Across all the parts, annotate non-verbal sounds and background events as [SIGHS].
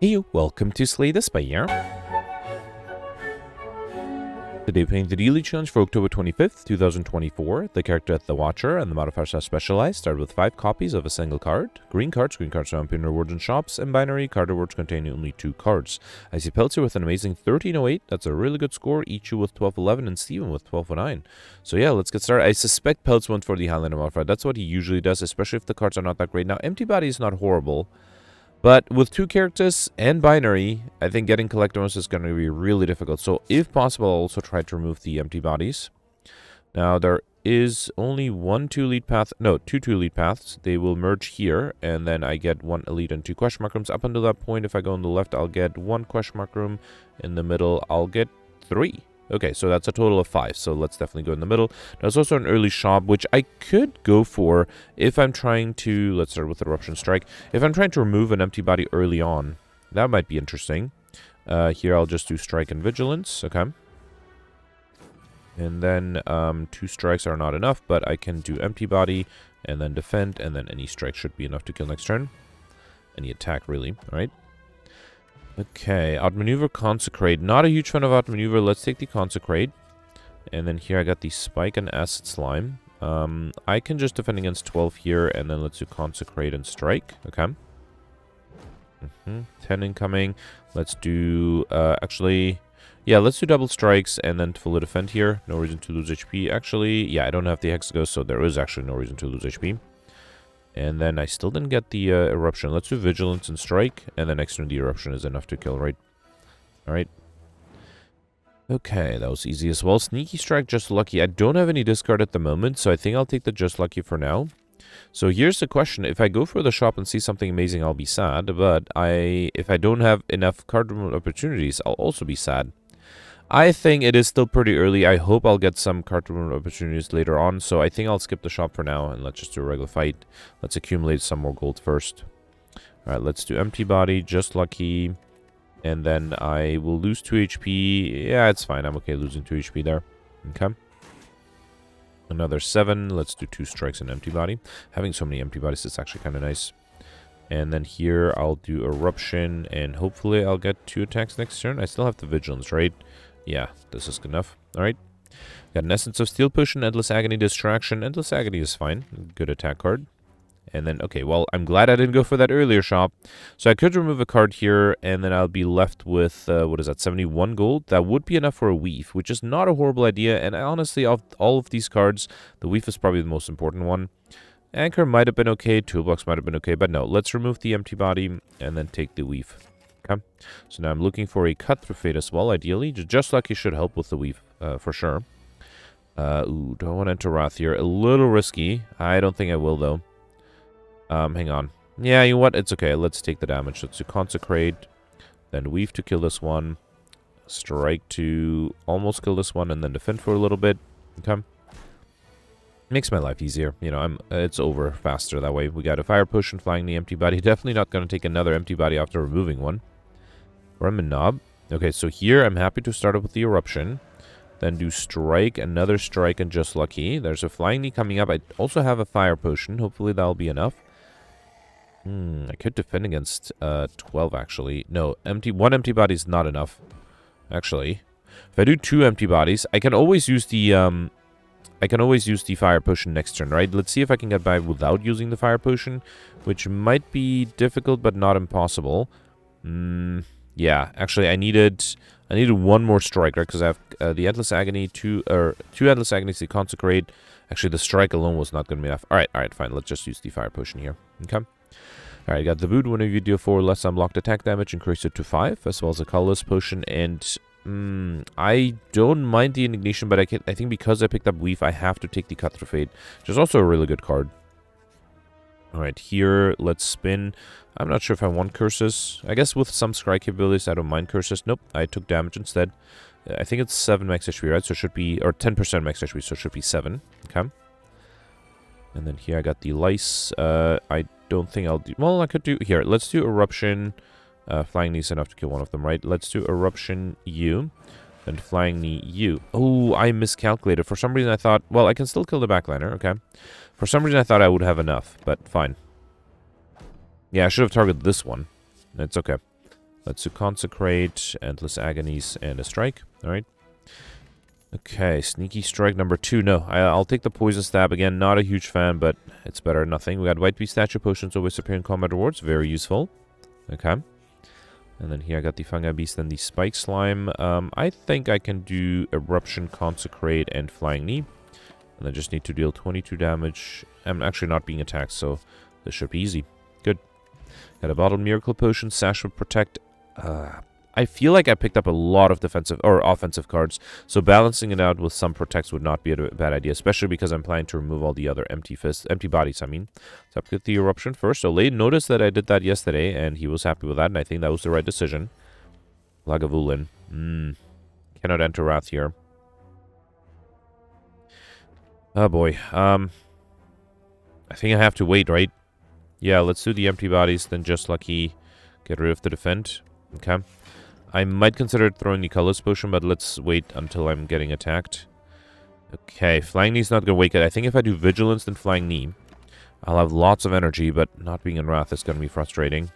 Hey, welcome to Slay the Spire. Today playing the daily challenge for October 25th, 2024. The character at the Watcher and the modifiers are specialized. Start with 5 copies of a single card. Green cards, green cards are in rewards in shops. And binary, card rewards contain only 2 cards. I see Peltzer with an amazing 1308. That's a really good score. Ichu with 1211 and Steven with 1209. So yeah, let's get started. I suspect Peltz went for the Highlander modifier. That's what he usually does, especially if the cards are not that great. Now, Empty Body is not horrible. But with two characters and binary, I think getting collectors is going to be really difficult. So if possible, I'll also try to remove the empty bodies. Now there is only one two lead path, no, two two lead paths. They will merge here, and then I get one elite and two question mark rooms. Up until that point, if I go on the left, I'll get one question mark room. In the middle, I'll get three. Okay, so that's a total of five. So let's definitely go in the middle. There's also an early shop, which I could go for if I'm trying to... Let's start with Eruption Strike. If I'm trying to remove an empty body early on, that might be interesting. Uh, here I'll just do Strike and Vigilance. Okay. And then um, two strikes are not enough, but I can do Empty Body and then Defend, and then any strike should be enough to kill next turn. Any attack, really. All right. Okay, outmaneuver, consecrate. Not a huge fan of outmaneuver. Let's take the consecrate. And then here I got the spike and acid slime. Um, I can just defend against 12 here, and then let's do consecrate and strike. Okay. Mm -hmm. 10 incoming. Let's do, uh, actually, yeah, let's do double strikes and then fully defend here. No reason to lose HP. Actually, yeah, I don't have the Hexaghost, so there is actually no reason to lose HP. And then I still didn't get the uh, Eruption. Let's do Vigilance and Strike. And the next turn the Eruption is enough to kill, right? Alright. Okay, that was easy as well. Sneaky Strike, Just Lucky. I don't have any discard at the moment, so I think I'll take the Just Lucky for now. So here's the question. If I go for the shop and see something amazing, I'll be sad. But I, if I don't have enough card opportunities, I'll also be sad. I think it is still pretty early. I hope I'll get some card opportunities later on. So I think I'll skip the shop for now and let's just do a regular fight. Let's accumulate some more gold first. Alright, let's do empty body, just lucky. And then I will lose 2 HP. Yeah, it's fine. I'm okay losing 2 HP there. Okay. Another 7. Let's do 2 strikes and empty body. Having so many empty bodies is actually kind of nice. And then here I'll do Eruption and hopefully I'll get 2 attacks next turn. I still have the Vigilance, right? Yeah, this is good enough. Alright. Got an Essence of Steel Potion, Endless Agony, Distraction. Endless Agony is fine. Good attack card. And then, okay, well, I'm glad I didn't go for that earlier shop. So I could remove a card here, and then I'll be left with, uh, what is that, 71 gold? That would be enough for a Weave, which is not a horrible idea. And honestly, of all of these cards, the Weave is probably the most important one. Anchor might have been okay, Toolbox might have been okay, but no, let's remove the Empty Body and then take the Weave. Okay, so now I'm looking for a cut through fate as well, ideally. Just Lucky should help with the weave, uh, for sure. Uh, ooh, don't want to enter Wrath here. A little risky. I don't think I will, though. Um, hang on. Yeah, you know what? It's okay. Let's take the damage. Let's do Consecrate. Then Weave to kill this one. Strike to almost kill this one. And then defend for a little bit. Okay. Makes my life easier. You know, I'm it's over faster that way. We got a Fire Potion flying the empty body. [LAUGHS] Definitely not going to take another empty body after removing one. Gremlin Nob. Okay, so here I'm happy to start up with the Eruption. Then do Strike, another Strike, and Just Lucky. There's a Flying Knee coming up. I also have a Fire Potion. Hopefully that'll be enough. Hmm, I could defend against uh, 12, actually. No, empty one empty body is not enough, actually. If I do two empty bodies, I can always use the... Um, I can always use the Fire Potion next turn, right? Let's see if I can get by without using the Fire Potion, which might be difficult but not impossible. Hmm... Yeah, actually, I needed I needed one more strike, right? Because I have uh, the Endless Agony, two or two Endless Agonies to consecrate. Actually, the strike alone was not going to be enough. All right, all right, fine. Let's just use the Fire Potion here. Okay. All right, got the boot. Whenever you deal four less unblocked attack damage, increase it to five, as well as a colorless potion. And mm, I don't mind the indignation, but I can, I think because I picked up Weave, I have to take the Cut Through Fate, which is also a really good card. All right, here, let's spin. I'm not sure if I want curses. I guess with some scry capabilities, I don't mind curses. Nope, I took damage instead. I think it's 7 max HP, right? So it should be, or 10% max HP, so it should be 7. Okay. And then here I got the lice. Uh, I don't think I'll do, well, I could do, here, let's do Eruption. Uh, flying Knee is enough to kill one of them, right? Let's do Eruption U. And Flying Knee U. Oh, I miscalculated. For some reason I thought, well, I can still kill the backliner, okay. For some reason I thought I would have enough, but fine. Yeah, I should have targeted this one. It's okay. Let's do Consecrate, Endless Agonies, and a Strike. Alright. Okay, Sneaky Strike number two. No, I, will take the Poison Stab again. Not a huge fan, but it's better than nothing. We got White Beast Statue Potions, always appear in combat rewards. Very useful. Okay. And then here I got the Fungi Beast and the Spike Slime. Um, I think I can do Eruption, Consecrate, and Flying Knee. And I just need to deal 22 damage. I'm actually not being attacked, so this should be easy. Got a Bottled Miracle Potion, Sash Whip Protect. Uh, I feel like I picked up a lot of defensive or offensive cards, so balancing it out with some protects would not be a bad idea, especially because I'm planning to remove all the other empty fists, empty bodies, I mean. So I'll get the eruption first. So Lade noticed that I did that yesterday, and he was happy with that, and I think that was the right decision. Lagavulin. Hmm. Cannot enter Wrath here. Oh boy. Um, I think I have to wait, right? Yeah, let's do the empty bodies, then just lucky get rid of the defend. Okay. I might consider throwing the colorless potion, but let's wait until I'm getting attacked. Okay, Flying Knee's not going to wake it. I think if I do Vigilance then Flying Knee, I'll have lots of energy, but not being in Wrath is going to be frustrating.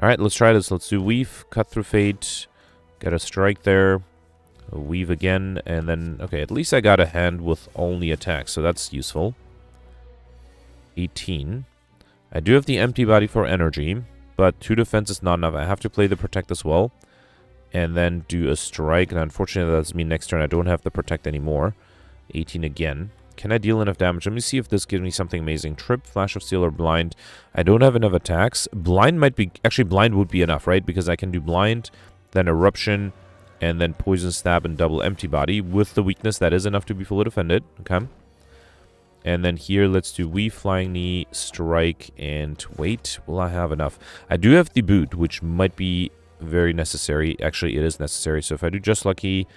Alright, let's try this. Let's do Weave, Cut Through Fate, get a strike there, Weave again, and then... Okay, at least I got a hand with only attack, so that's useful. 18. I do have the empty body for energy, but two defense is not enough. I have to play the Protect as well and then do a strike. And unfortunately, that's me next turn I don't have the protect anymore. 18 again. Can I deal enough damage? Let me see if this gives me something amazing. Trip, Flash of Steel, or Blind. I don't have enough attacks. Blind might be... Actually, Blind would be enough, right? Because I can do Blind, then Eruption, and then Poison Stab and Double Empty Body. With the weakness, that is enough to be fully defended. Okay. And then here, let's do Weave, Flying Knee, Strike, and wait. Will I have enough? I do have the Boot, which might be very necessary. Actually, it is necessary. So if I do just lucky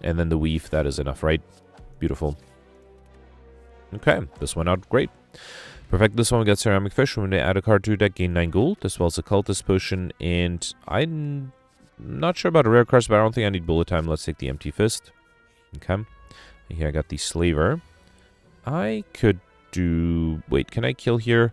and then the weave, that is enough, right? Beautiful. Okay, this went out great. Perfect. This one we got Ceramic Fish. When they add a card to your deck, gain 9 gold, as well as a Cultist Potion. And I'm not sure about rare cards, but I don't think I need Bullet Time. Let's take the Empty Fist. Okay. here I got the Slaver. I could do... Wait, can I kill here?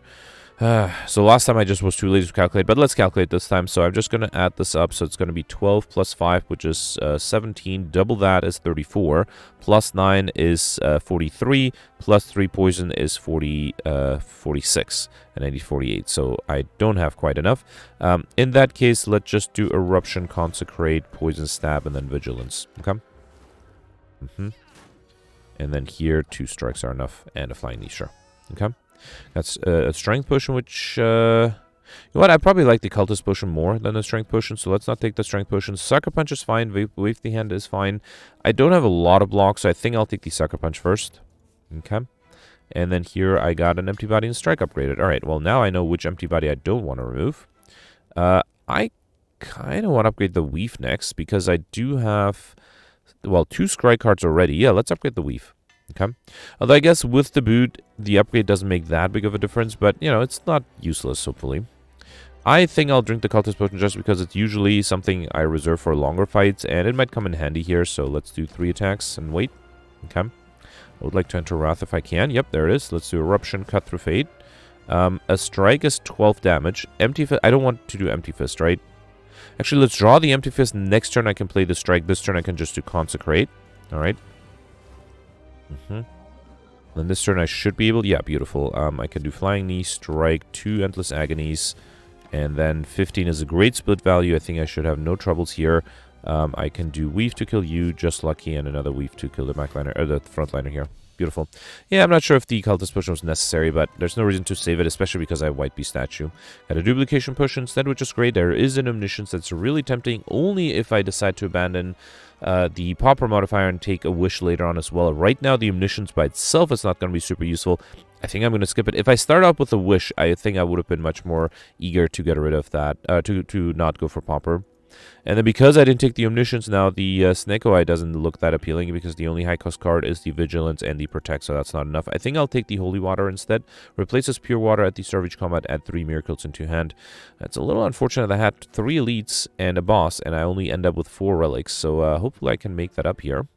Uh, [SIGHS] so last time I just was too lazy to calculate, but let's calculate this time. So I'm just going to add this up. So it's going to be 12 plus 5, which is uh, 17. Double that is 34. Plus 9 is uh, 43. Plus 3 poison is 40, uh, 46. And I need 48. So I don't have quite enough. Um, in that case, let's just do Eruption, Consecrate, Poison Stab, and then Vigilance. Okay? Mm -hmm. And then here, two strikes are enough, and a Flying sure. Okay? That's a strength potion, which... Uh, you know what? I probably like the cultist potion more than the strength potion, so let's not take the strength potion. Sucker punch is fine. Wave, the hand is fine. I don't have a lot of blocks, so I think I'll take the sucker punch first. Okay. And then here I got an empty body and strike upgraded. Alright, well now I know which empty body I don't want to remove. Uh, I kind of want to upgrade the weave next because I do have, well, two strike cards already. Yeah, let's upgrade the weave. Okay. Although I guess with the boot, the upgrade doesn't make that big of a difference, but, you know, it's not useless, hopefully. I think I'll drink the Cultist Potion just because it's usually something I reserve for longer fights, and it might come in handy here, so let's do three attacks and wait. Okay. I would like to enter Wrath if I can. Yep, there it is. Let's do Eruption, Cut Through Fate. Um, a strike is 12 damage. Empty Fist, I don't want to do Empty Fist, right? Actually, let's draw the Empty Fist. Next turn I can play the strike. This turn I can just do Consecrate. Alright. Mm -hmm. Then this turn I should be able... Yeah, beautiful. Um, I can do Flying Knee, Strike, two Endless Agonies, and then 15 is a great split value. I think I should have no troubles here. Um, I can do Weave to kill you, Just Lucky, and another Weave to kill the backliner, or the frontliner here. Beautiful. Yeah, I'm not sure if the Cultist Potion was necessary, but there's no reason to save it, especially because I have White Beast Statue. Got a Duplication Potion instead, which is great. There is an Omniscience that's really tempting, only if I decide to abandon uh, the Pauper modifier and take a Wish later on as well. Right now, the Omniscience by itself is not going to be super useful. I think I'm going to skip it. If I start out with a Wish, I think I would have been much more eager to get rid of that, uh, to, to not go for Pauper. And then because I didn't take the Omniscience, now the uh, Snecko Eye doesn't look that appealing because the only high cost card is the Vigilance and the Protect, so that's not enough. I think I'll take the Holy Water instead. Replaces Pure Water at the of combat, add three Miracles into hand. It's a little unfortunate that I had three Elites and a Boss, and I only end up with four Relics, so uh, hopefully I can make that up here.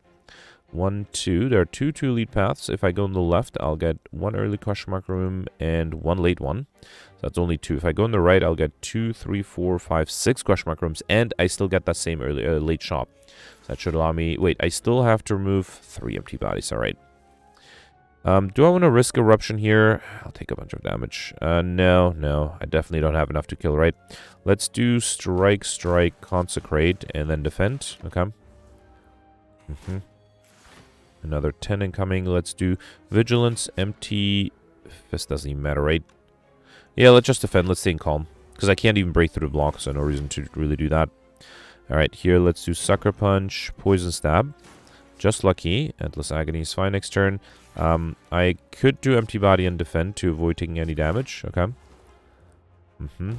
One, two. There are two two lead paths. If I go on the left, I'll get one early question mark room and one late one. So that's only two. If I go on the right, I'll get two, three, four, five, six question mark rooms, and I still get that same early uh, late shop. So that should allow me... Wait, I still have to remove three empty bodies. All right. Um, do I want to risk eruption here? I'll take a bunch of damage. Uh, no, no. I definitely don't have enough to kill, right? Let's do strike, strike, consecrate, and then defend. Okay. Mm -hmm. Another 10 incoming. Let's do vigilance, empty. This doesn't even matter, right? Yeah, let's just defend. Let's stay calm. Because I can't even break through the block, so no reason to really do that. Alright, here let's do Sucker Punch, Poison Stab. Just lucky. Endless Agony is fine next turn. Um, I could do Empty Body and defend to avoid taking any damage. Okay. Mm-hmm.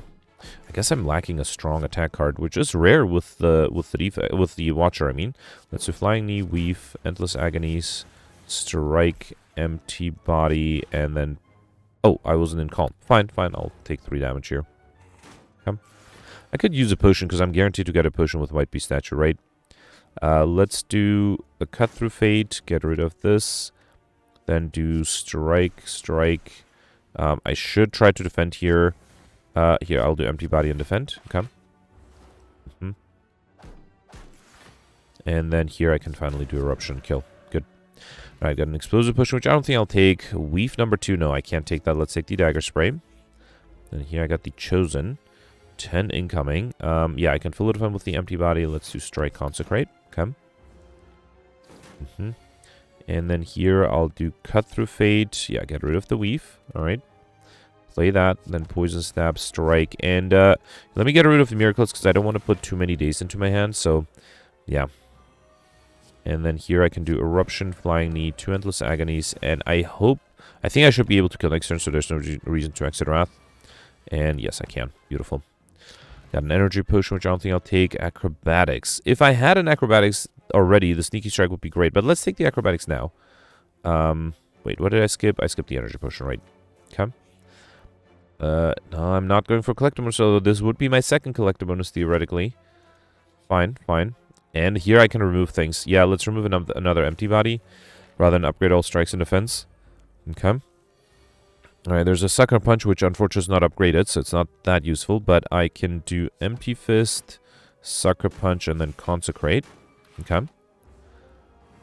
I guess I'm lacking a strong attack card, which is rare with the with the def with the Watcher. I mean, let's do Flying Knee, Weave, Endless Agonies, Strike, Empty Body, and then. Oh, I wasn't in Calm. Fine, fine. I'll take three damage here. Come. I could use a potion because I'm guaranteed to get a potion with White Beast Statue, right? Uh, let's do a Cut Through Fate. Get rid of this. Then do Strike, Strike. Um, I should try to defend here. Uh, here, I'll do empty body and defend. Come. Mm -hmm. And then here I can finally do eruption kill. Good. Alright, got an explosive push, which I don't think I'll take. Weave number two. No, I can't take that. Let's take the dagger spray. And here I got the chosen. 10 incoming. Um, yeah, I can fill it up with the empty body. Let's do strike consecrate. Come. Mm -hmm. And then here I'll do cut through fate. Yeah, get rid of the weave. Alright. Play that, then Poison Stab, Strike, and uh, let me get rid of the Miracles because I don't want to put too many days into my hand, so yeah. And then here I can do Eruption, Flying Knee, two Endless Agonies, and I hope, I think I should be able to kill next turn, so there's no reason to exit Wrath. And yes, I can. Beautiful. Got an Energy Potion, which I don't think I'll take. Acrobatics. If I had an Acrobatics already, the Sneaky Strike would be great, but let's take the Acrobatics now. Um, wait, what did I skip? I skipped the Energy Potion, right? Okay. Uh, no, I'm not going for collector bonus, so this would be my second collector bonus, theoretically. Fine, fine. And here I can remove things. Yeah, let's remove an another empty body, rather than upgrade all strikes and defense. Okay. Alright, there's a sucker punch, which unfortunately is not upgraded, so it's not that useful, but I can do empty fist, sucker punch, and then consecrate. Okay.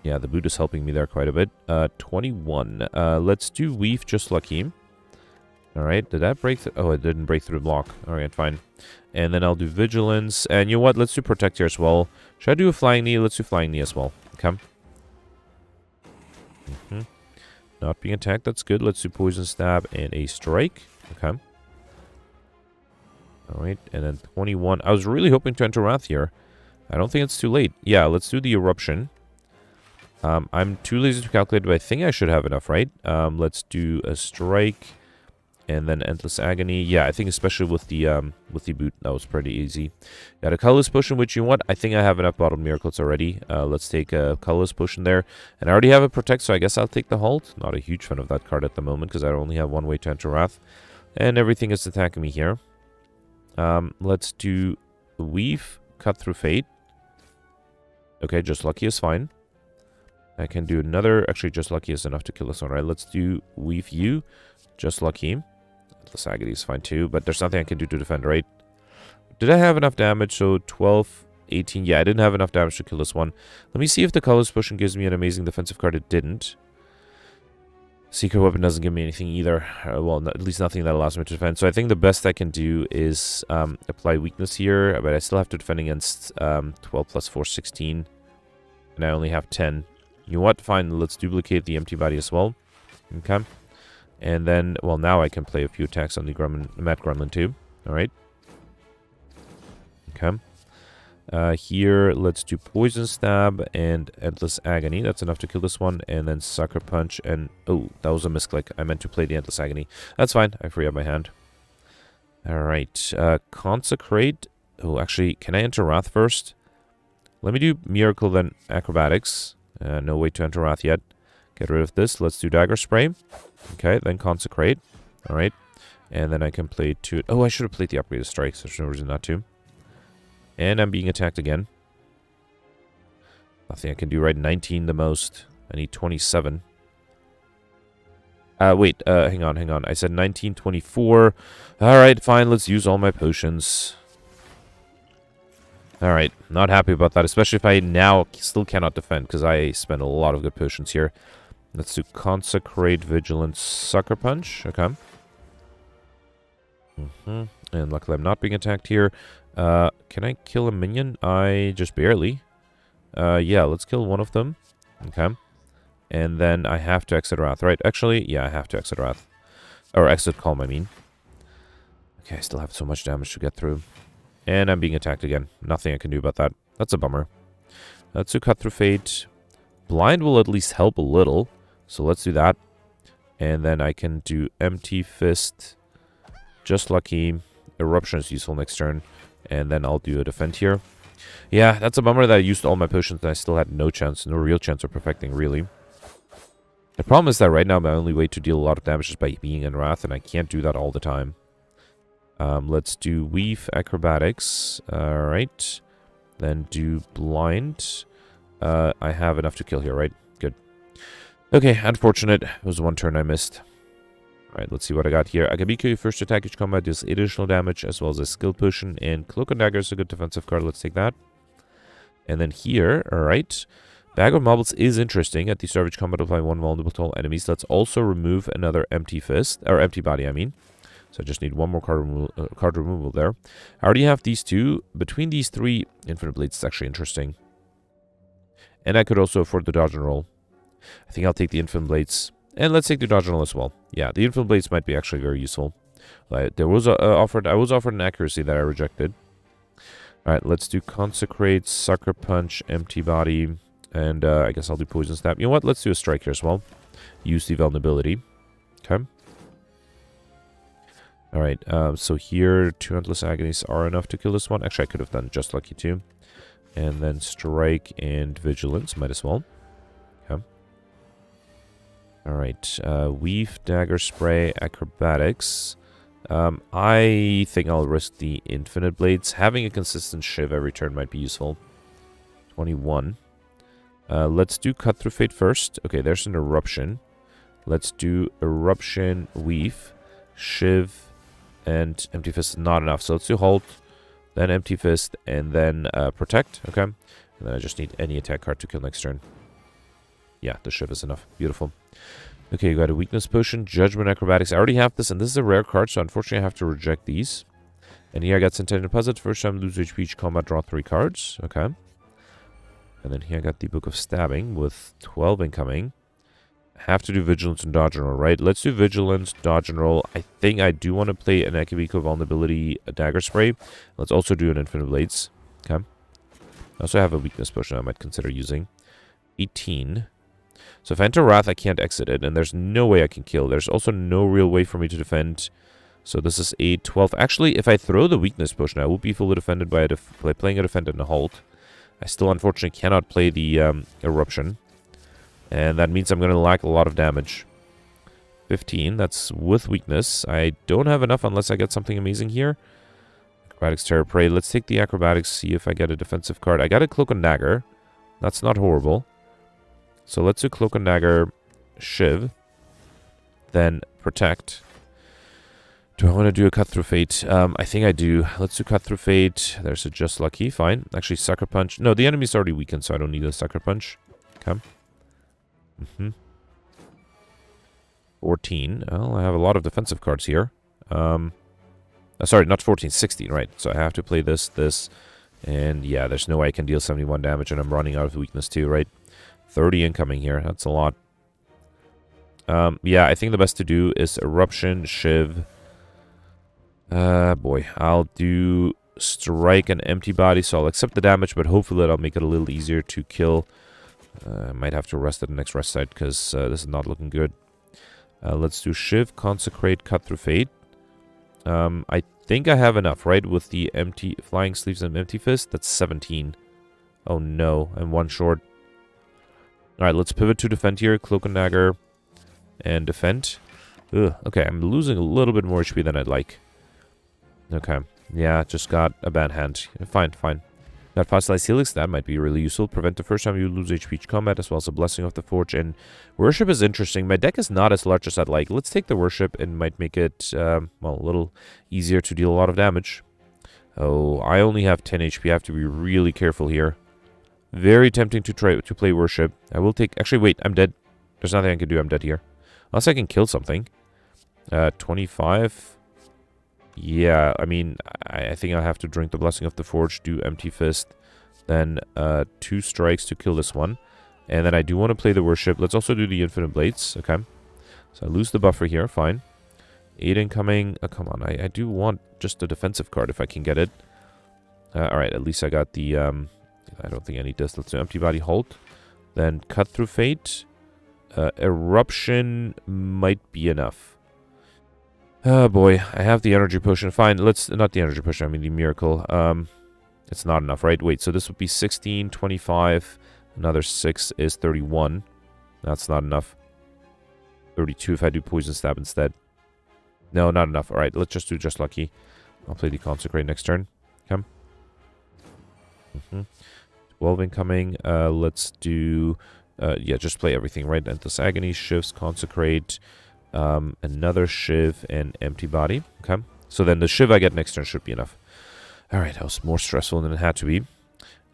Yeah, the boot is helping me there quite a bit. Uh, 21. Uh, let's do weave just lucky. Alright, did that break through? Oh, it didn't break through the block. Alright, fine. And then I'll do Vigilance. And you know what? Let's do Protect here as well. Should I do a Flying Knee? Let's do Flying Knee as well. Okay. Mm -hmm. Not being attacked, that's good. Let's do Poison Stab and a Strike. Okay. Alright, and then 21. I was really hoping to enter Wrath here. I don't think it's too late. Yeah, let's do the Eruption. Um, I'm too lazy to calculate, but I think I should have enough, right? Um, let's do a Strike and then Endless Agony. Yeah, I think especially with the um, with the boot, that was pretty easy. Got a Colorless Potion, which you want. I think I have enough Bottled Miracles already. Uh, let's take a Colorless Potion there. And I already have a Protect, so I guess I'll take the Halt. Not a huge fan of that card at the moment, because I only have one way to enter Wrath. And everything is attacking me here. Um, let's do Weave, Cut Through Fate. Okay, Just Lucky is fine. I can do another... Actually, Just Lucky is enough to kill this one, right? Let's do Weave You, Just Lucky. The Sagady is fine too, but there's nothing I can do to defend, right? Did I have enough damage? So 12, 18. Yeah, I didn't have enough damage to kill this one. Let me see if the Colorless Potion gives me an amazing defensive card. It didn't. Secret Weapon doesn't give me anything either. Uh, well, at least nothing that allows me to defend. So I think the best I can do is um, apply Weakness here, but I still have to defend against um, 12 plus 4, 16. And I only have 10. You know what? Fine, let's duplicate the empty body as well. Okay. And then, well, now I can play a few attacks on the Gremlin, Mad Gremlin too. Alright. Okay. Uh, here, let's do Poison Stab and Endless Agony. That's enough to kill this one. And then Sucker Punch and... Oh, that was a misclick. I meant to play the Endless Agony. That's fine. I free up my hand. Alright. Uh, Consecrate. Oh, actually, can I enter Wrath first? Let me do Miracle, then Acrobatics. Uh, no way to enter Wrath yet. Get rid of this. Let's do Dagger Spray. Okay, then Consecrate. Alright. And then I can play two... Oh, I should have played the Upgraded Strikes. There's no reason not to. And I'm being attacked again. Nothing I can do right. 19 the most. I need 27. Uh, wait, uh, hang on, hang on. I said 1924. Alright, fine, let's use all my potions. Alright, not happy about that, especially if I now still cannot defend, because I spent a lot of good potions here. Let's do Consecrate Vigilance Sucker Punch. Okay. Mm -hmm. And luckily I'm not being attacked here. Uh, can I kill a minion? I just barely. Uh, yeah, let's kill one of them. Okay. And then I have to exit Wrath, right? Actually, yeah, I have to exit Wrath. Or exit Calm, I mean. Okay, I still have so much damage to get through. And I'm being attacked again. Nothing I can do about that. That's a bummer. Let's do Cut Through Fate. Blind will at least help a little. So let's do that. And then I can do Empty Fist. Just lucky. Eruption is useful next turn. And then I'll do a Defend here. Yeah, that's a bummer that I used all my potions and I still had no chance, no real chance of perfecting, really. The problem is that right now my only way to deal a lot of damage is by being in Wrath, and I can't do that all the time. Um, let's do Weave Acrobatics. Alright. Then do Blind. Uh, I have enough to kill here, right? Okay, unfortunate. It was one turn I missed. Alright, let's see what I got here. Akabeko, first attack each combat deals additional damage, as well as a skill potion, and Cloak and Dagger is a good defensive card. Let's take that. And then here, alright. Bag of Marbles is interesting. At the start of each combat, apply one vulnerable to all enemies. Let's also remove another empty fist, or empty body, I mean. So I just need one more card, remo uh, card removal there. I already have these two. Between these three, Infinite Blades is actually interesting. And I could also afford the dodge and roll. I think I'll take the Infinite Blades. And let's take the dodge and roll as well. Yeah, the Infinite Blades might be actually very useful. There was a, offered, I was offered an accuracy that I rejected. Alright, let's do Consecrate, Sucker Punch, Empty Body. And uh, I guess I'll do Poison Stab. You know what? Let's do a Strike here as well. Use the Vulnerability. Okay. Alright, um, so here, two Endless Agonies are enough to kill this one. Actually, I could have done Just Lucky too. And then Strike and Vigilance, might as well. Alright, uh, Weave, Dagger, Spray, Acrobatics. Um, I think I'll risk the Infinite Blades. Having a consistent Shiv every turn might be useful. 21. Uh, let's do Cut Through Fate first. Okay, there's an Eruption. Let's do Eruption, Weave, Shiv, and Empty Fist is not enough. So let's do Halt, then Empty Fist, and then uh, Protect. Okay. And then I just need any attack card to kill next turn. Yeah, the Shiv is enough. Beautiful. Okay, you got a Weakness Potion, Judgment Acrobatics. I already have this, and this is a rare card, so unfortunately I have to reject these. And here I got Centennial Deposit. First time lose HP each combat, draw three cards. Okay. And then here I got the Book of Stabbing with 12 incoming. Have to do Vigilance and Dodge and Roll, right? Let's do Vigilance, Dodge and Roll. I think I do want to play an Akabeko Vulnerability a Dagger Spray. Let's also do an Infinite Blades. Okay. I also have a Weakness Potion I might consider using. 18. So if I enter Wrath, I can't exit it, and there's no way I can kill. There's also no real way for me to defend. So this is a 12. Actually, if I throw the Weakness Potion, I will be fully defended by, def by playing a Defend and a Halt. I still unfortunately cannot play the um, Eruption. And that means I'm going to lack a lot of damage. 15, that's with weakness. I don't have enough unless I get something amazing here. Acrobatics, Terror, Pray. Let's take the Acrobatics, see if I get a defensive card. I got a Cloak and Dagger. That's not horrible. So let's do Cloak and Dagger, Shiv. Then Protect. Do I want to do a cut through fate? Um, I think I do. Let's do cut through fate. There's a just lucky. Fine. Actually, sucker punch. No, the enemy's already weakened, so I don't need a sucker punch. Okay. Mm hmm 14. Well, I have a lot of defensive cards here. Um, uh, sorry, not 14, 16, right. So I have to play this, this, and yeah, there's no way I can deal 71 damage, and I'm running out of weakness too, right? 30 incoming here. That's a lot. Um, yeah, I think the best to do is Eruption, Shiv, uh, boy, I'll do strike and empty body, so I'll accept the damage, but hopefully that'll make it a little easier to kill. Uh, I might have to rest at the next rest site, because uh, this is not looking good. Uh, let's do Shiv, Consecrate, Cut Through Fate. Um, I think I have enough, right? With the empty Flying Sleeves and Empty Fist, that's 17. Oh no, I'm one short. Alright, let's pivot to defend here. Cloak and Dagger and defend. Ugh, okay, I'm losing a little bit more HP than I'd like. Okay. Yeah, just got a bad hand. Fine, fine. That Fossilized Helix, that might be really useful. Prevent the first time you lose HP each combat, as well as a Blessing of the Forge. And Worship is interesting. My deck is not as large as I'd like. Let's take the Worship and might make it, um, well, a little easier to deal a lot of damage. Oh, I only have 10 HP. I have to be really careful here. Very tempting to try to play Worship. I will take... Actually, wait. I'm dead. There's nothing I can do. I'm dead here. Unless I can kill something. Uh, 25. Yeah, I mean, I, I think I'll have to drink the Blessing of the Forge, do Empty Fist, then uh, two strikes to kill this one. And then I do want to play the Worship. Let's also do the Infinite Blades. Okay. So I lose the buffer here. Fine. Eight incoming. Oh, come on. I, I do want just a defensive card if I can get it. Uh, Alright, at least I got the... Um, I don't think I need this. Let's do Empty Body Halt. Then Cut Through Fate. Uh, eruption might be enough. Oh boy, I have the energy potion. Fine, let's... Not the energy potion, I mean the miracle. Um, It's not enough, right? Wait, so this would be 16, 25. Another 6 is 31. That's not enough. 32 if I do Poison Stab instead. No, not enough. Alright, let's just do Just Lucky. I'll play the Consecrate next turn. Come. Mm -hmm. 12 incoming. Uh, let's do... Uh, yeah, just play everything, right? Endless Agony, Shifts, Consecrate, um, another Shiv, and Empty Body. Okay. So then the Shiv I get next turn should be enough. Alright, that was more stressful than it had to be.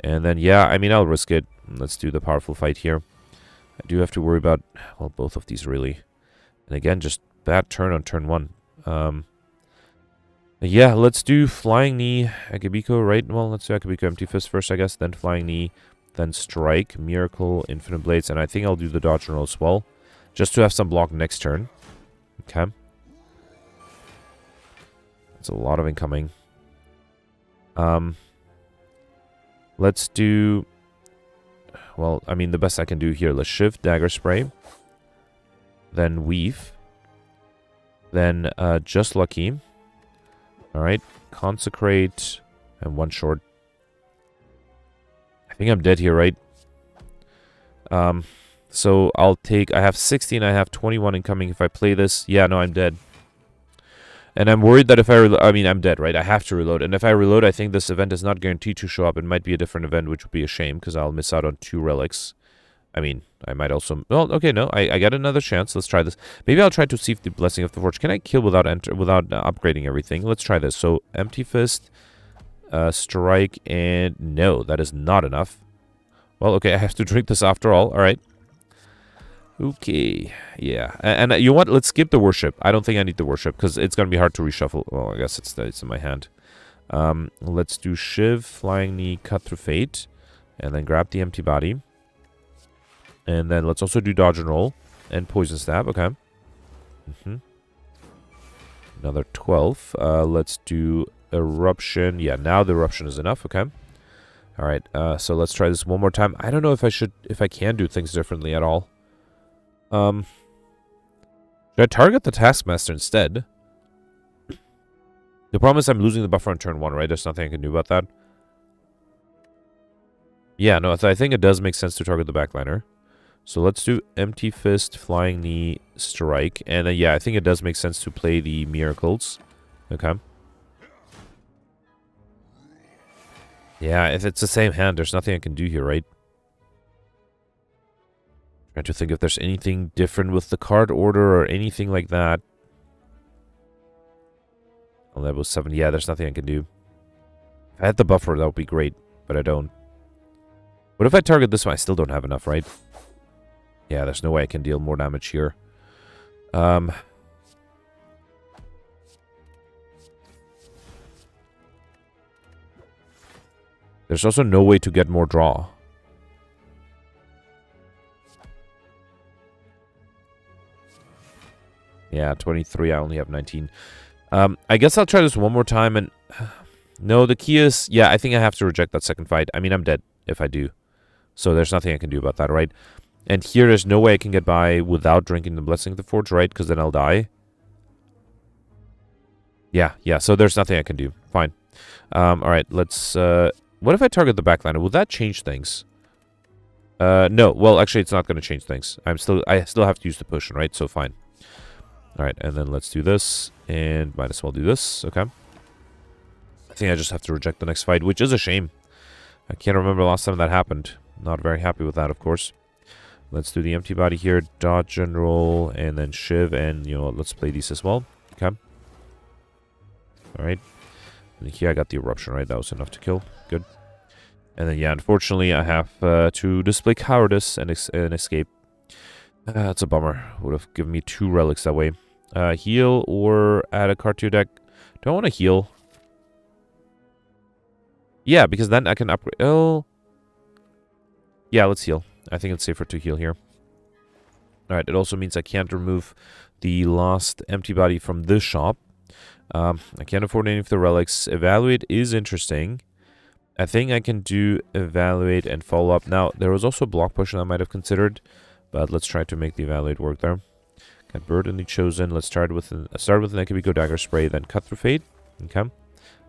And then, yeah, I mean, I'll risk it. Let's do the powerful fight here. I do have to worry about, well, both of these, really. And again, just bad turn on turn one. Um, yeah, let's do Flying Knee, Akabeko, right? Well, let's do Akabeko Empty Fist first, I guess. Then Flying Knee, then Strike, Miracle, Infinite Blades. And I think I'll do the Dodge Roll as well. Just to have some block next turn. Okay. That's a lot of incoming. Um, let's do... Well, I mean, the best I can do here. Let's shift Dagger Spray. Then Weave. Then uh, Just Lucky. Alright. Consecrate. And one short. I think I'm dead here, right? Um, so I'll take... I have 16. I have 21 incoming. If I play this... Yeah, no, I'm dead. And I'm worried that if I... I mean, I'm dead, right? I have to reload. And if I reload, I think this event is not guaranteed to show up. It might be a different event, which would be a shame, because I'll miss out on two relics. I mean, I might also... Well, okay, no. I, I got another chance. Let's try this. Maybe I'll try to see if the Blessing of the Forge... Can I kill without enter without uh, upgrading everything? Let's try this. So, Empty Fist, uh, Strike, and... No, that is not enough. Well, okay, [LAUGHS] I have to drink this after all. All right. Okay, yeah. And, and uh, you what? Let's skip the worship. I don't think I need the worship because it's going to be hard to reshuffle. Well, I guess it's, it's in my hand. Um, let's do Shiv, Flying Knee, Cut Through Fate, and then grab the Empty Body. And then let's also do Dodge and Roll and Poison Stab. Okay. Mm -hmm. Another 12. Uh, let's do Eruption. Yeah, now the Eruption is enough. Okay. All right. Uh, so let's try this one more time. I don't know if I should, if I can do things differently at all. Um, should I target the Taskmaster instead? The problem is I'm losing the buffer on turn one, right? There's nothing I can do about that. Yeah, no, I think it does make sense to target the backliner. So let's do Empty Fist, Flying Knee, Strike. And uh, yeah, I think it does make sense to play the Miracles. Okay. Yeah, if it's the same hand, there's nothing I can do here, right? Trying to think if there's anything different with the card order or anything like that. On level 7, yeah, there's nothing I can do. If I had the buffer, that would be great, but I don't. What if I target this one? I still don't have enough, right? Yeah, there's no way I can deal more damage here. Um... There's also no way to get more draw. Yeah, 23. I only have 19. Um, I guess I'll try this one more time. And [SIGHS] no, the key is, yeah, I think I have to reject that second fight. I mean, I'm dead if I do. So there's nothing I can do about that, right? And here, there's no way I can get by without drinking the Blessing of the Forge, right? Because then I'll die. Yeah, yeah. So there's nothing I can do. Fine. Um, all right, let's... Uh, what if I target the backliner? Will that change things? Uh, no. Well, actually, it's not going to change things. I'm still... I still have to use the potion, right? So fine. Alright, and then let's do this, and might as well do this, okay. I think I just have to reject the next fight, which is a shame. I can't remember last time that happened. Not very happy with that, of course. Let's do the empty body here, dodge and roll, and then shiv, and, you know, let's play these as well. Okay. Alright. And here I got the eruption, right? That was enough to kill. Good. And then, yeah, unfortunately, I have uh, to display cowardice and, and escape. Uh, that's a bummer. Would have given me two relics that way. Uh, heal or add a card to your deck. Do I want to heal? Yeah, because then I can upgrade. Oh. Yeah, let's heal. I think it's safer to heal here. Alright, it also means I can't remove the last empty body from this shop. Um, I can't afford any of the relics. Evaluate is interesting. I think I can do evaluate and follow up. Now, there was also a block push that I might have considered, but let's try to make the evaluate work there. Got Byrd and the chosen. Let's start with an, start with an Go dagger spray, then cut through fate. Okay.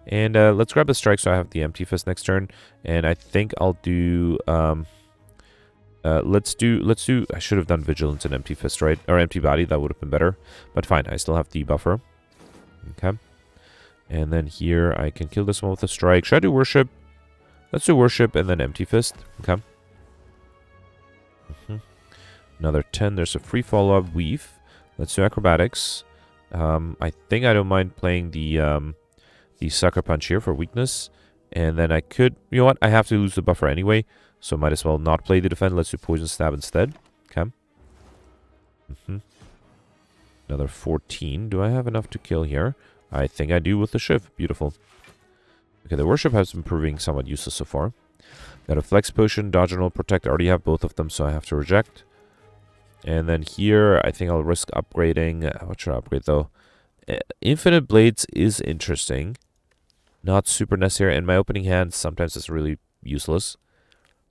And uh, let's grab a strike so I have the empty fist next turn. And I think I'll do um, uh, let's do, let's do, I should have done Vigilance and Empty Fist, right? Or Empty Body, that would have been better. But fine, I still have the buffer. Okay. And then here, I can kill this one with a strike. Should I do Worship? Let's do Worship and then Empty Fist. Okay. Mm -hmm. Another 10. There's a free follow-up Weave. Let's do Acrobatics. Um, I think I don't mind playing the, um, the Sucker Punch here for weakness. And then I could, you know what? I have to lose the buffer anyway. So might as well not play the defend. Let's do poison stab instead. Okay. Mm -hmm. Another 14. Do I have enough to kill here? I think I do with the shiv. Beautiful. Okay, the worship has been proving somewhat useless so far. Got a flex potion, dodge and roll protect. I already have both of them, so I have to reject. And then here, I think I'll risk upgrading. Uh, what should I upgrade though? Uh, Infinite Blades is interesting. Not super necessary. In my opening hand, sometimes it's really useless.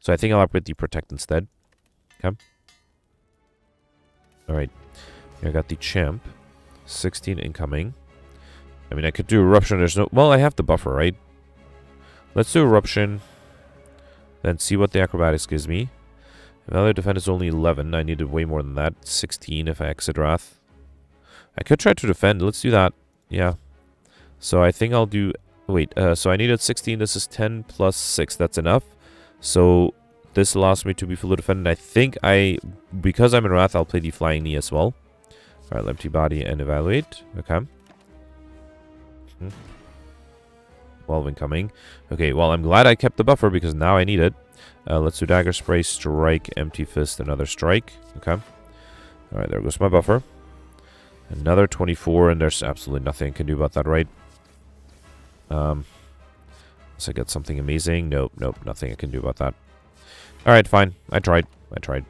So I think I'll upgrade the Protect instead. Okay. Alright. I got the Champ. 16 incoming. I mean, I could do Eruption. There's no... Well, I have the buffer, right? Let's do Eruption. Then see what the Acrobatics gives me. Valor Defend is only 11. I needed way more than that. 16 if I exit Wrath. I could try to defend. Let's do that. Yeah. So I think I'll do... Wait, uh, so I needed 16. This is 10 plus 6. That's enough. So this allows me to be fully defended. I think I, because I'm in Wrath, I'll play the Flying Knee as well. Alright, empty body and evaluate. Okay. Hmm. Well, incoming. Okay, well, I'm glad I kept the buffer because now I need it. Uh, let's do Dagger Spray, Strike, Empty Fist, another Strike. Okay. Alright, there goes my buffer. Another 24, and there's absolutely nothing I can do about that, right? Um, Unless I get something amazing. Nope, nope, nothing I can do about that. Alright, fine. I tried. I tried.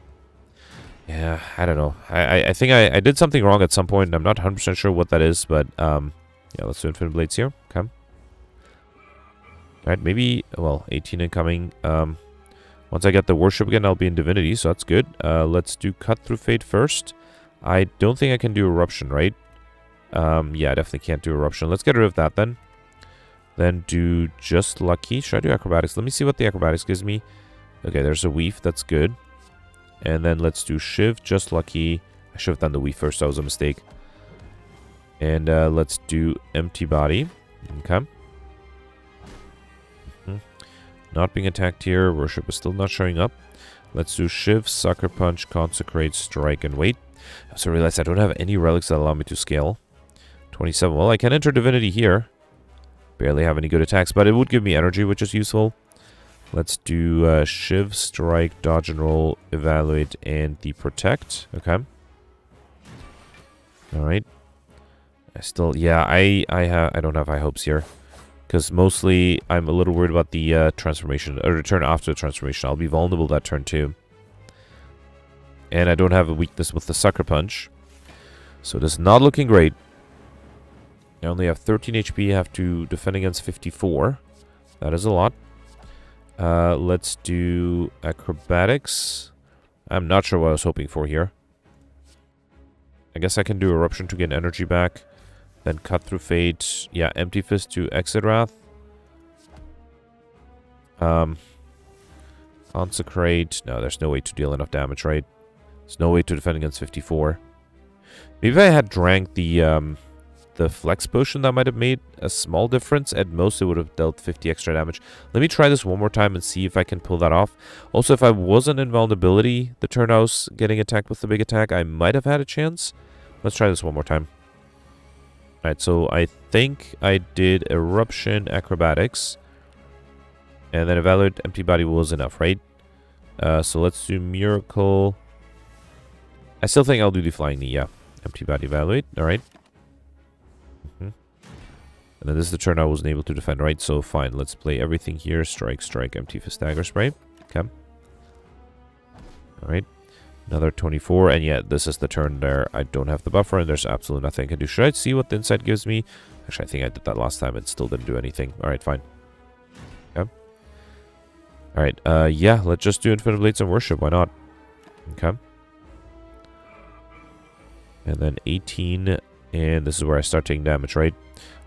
Yeah, I don't know. I, I, I think I, I did something wrong at some point. I'm not 100% sure what that is, but, um, yeah, let's do Infinite Blades here. Okay. Alright, maybe, well, 18 incoming. Um, once I get the Worship again, I'll be in Divinity, so that's good. Uh, let's do Cut Through Fate first. I don't think I can do Eruption, right? Um, yeah, I definitely can't do Eruption. Let's get rid of that then. Then do just lucky. Should I do acrobatics? Let me see what the acrobatics gives me. Okay, there's a weave. That's good. And then let's do shiv, just lucky. I should have done the weave first. That was a mistake. And uh, let's do empty body. Okay. Mm -hmm. Not being attacked here. Worship is still not showing up. Let's do Shiv, Sucker Punch, Consecrate, Strike, and Wait. I also realized I don't have any relics that allow me to scale. 27. Well, I can enter Divinity here. Barely have any good attacks, but it would give me energy, which is useful. Let's do uh, Shiv, Strike, Dodge and Roll, Evaluate, and the Protect. Okay. Alright. I still, yeah, I I have I don't have high hopes here. Because mostly I'm a little worried about the uh, transformation, or turn after the transformation. I'll be vulnerable that turn too. And I don't have a weakness with the Sucker Punch. So this is not looking great. I only have 13 HP, have to defend against 54. That is a lot. Uh, let's do acrobatics. I'm not sure what I was hoping for here. I guess I can do eruption to get energy back. Then cut through fate. Yeah, empty fist to exit wrath. Um, consecrate. No, there's no way to deal enough damage, right? There's no way to defend against 54. Maybe I had drank the um, the Flex Potion, that might have made a small difference. At most, it would have dealt 50 extra damage. Let me try this one more time and see if I can pull that off. Also, if I wasn't invulnerability the turn I was getting attacked with the big attack, I might have had a chance. Let's try this one more time. Alright, so I think I did Eruption Acrobatics. And then Evaluate Empty Body was enough, right? Uh, so let's do Miracle. I still think I'll do the Flying Knee, yeah. Empty Body Evaluate, alright. And then this is the turn I wasn't able to defend, right? So fine, let's play everything here. Strike, strike, Empty Fist Dagger Spray. Okay. Alright. Another 24, and yet this is the turn there. I don't have the buffer, and there's absolutely nothing I can do. Should I see what the inside gives me? Actually, I think I did that last time. It still didn't do anything. All right, fine. Okay. All right, uh, yeah, let's just do Infinite Blades and Worship. Why not? Okay. And then 18, and this is where I start taking damage, right?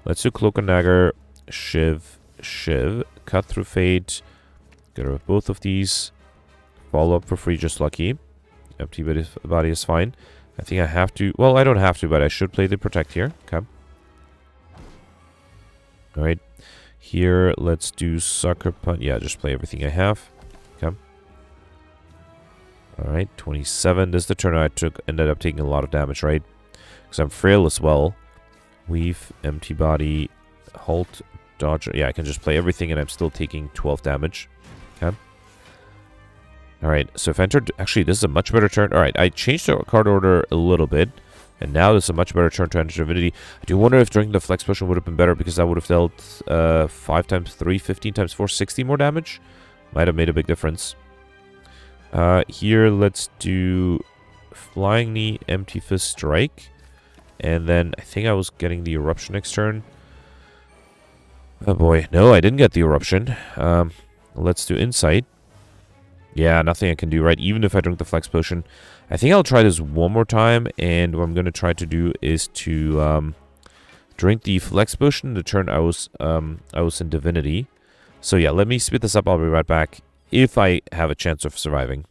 Let's do Cloak and Dagger, Shiv, Shiv, Cut Through Fate, get rid of both of these, follow up for free, just lucky. Empty body is fine. I think I have to... Well, I don't have to, but I should play the Protect here. Okay. Alright. Here, let's do Sucker Punch. Yeah, just play everything I have. Okay. Alright, 27. This is the turn I took. Ended up taking a lot of damage, right? Because I'm frail as well. Weave, Empty Body, Halt, Dodge. Yeah, I can just play everything and I'm still taking 12 damage. Okay. Alright, so if I entered... Actually, this is a much better turn. Alright, I changed the card order a little bit. And now this is a much better turn to enter Divinity. I do wonder if drinking the Flex Potion would have been better because that would have dealt uh, 5 times 3, 15 times 4, 60 more damage. Might have made a big difference. Uh, here, let's do Flying Knee, Empty Fist Strike. And then I think I was getting the Eruption next turn. Oh boy, no, I didn't get the Eruption. Um, let's do Insight. Yeah, nothing I can do, right? Even if I drink the Flex Potion. I think I'll try this one more time, and what I'm going to try to do is to um, drink the Flex Potion the turn I was, um, I was in Divinity. So yeah, let me speed this up. I'll be right back if I have a chance of surviving.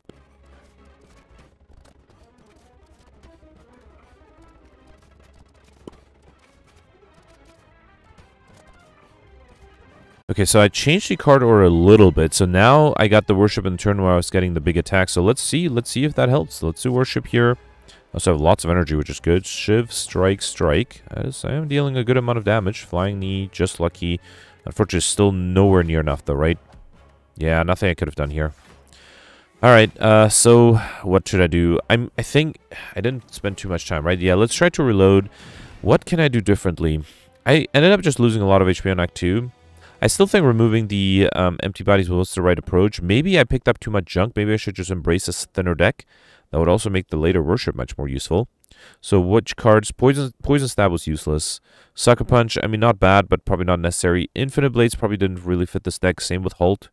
Okay, so I changed the card order a little bit. So now I got the worship in the turn where I was getting the big attack. So let's see. Let's see if that helps. Let's do worship here. I also have lots of energy, which is good. Shiv, strike, strike. As I am dealing a good amount of damage. Flying knee, just lucky. Unfortunately, still nowhere near enough though, right? Yeah, nothing I could have done here. All right, uh, so what should I do? I'm, I think I didn't spend too much time, right? Yeah, let's try to reload. What can I do differently? I ended up just losing a lot of HP on Act 2. I still think removing the um, empty bodies was the right approach. Maybe I picked up too much junk. Maybe I should just embrace a thinner deck. That would also make the later worship much more useful. So which cards? Poison Poison Stab was useless. Sucker Punch, I mean, not bad, but probably not necessary. Infinite Blades probably didn't really fit this deck. Same with Halt.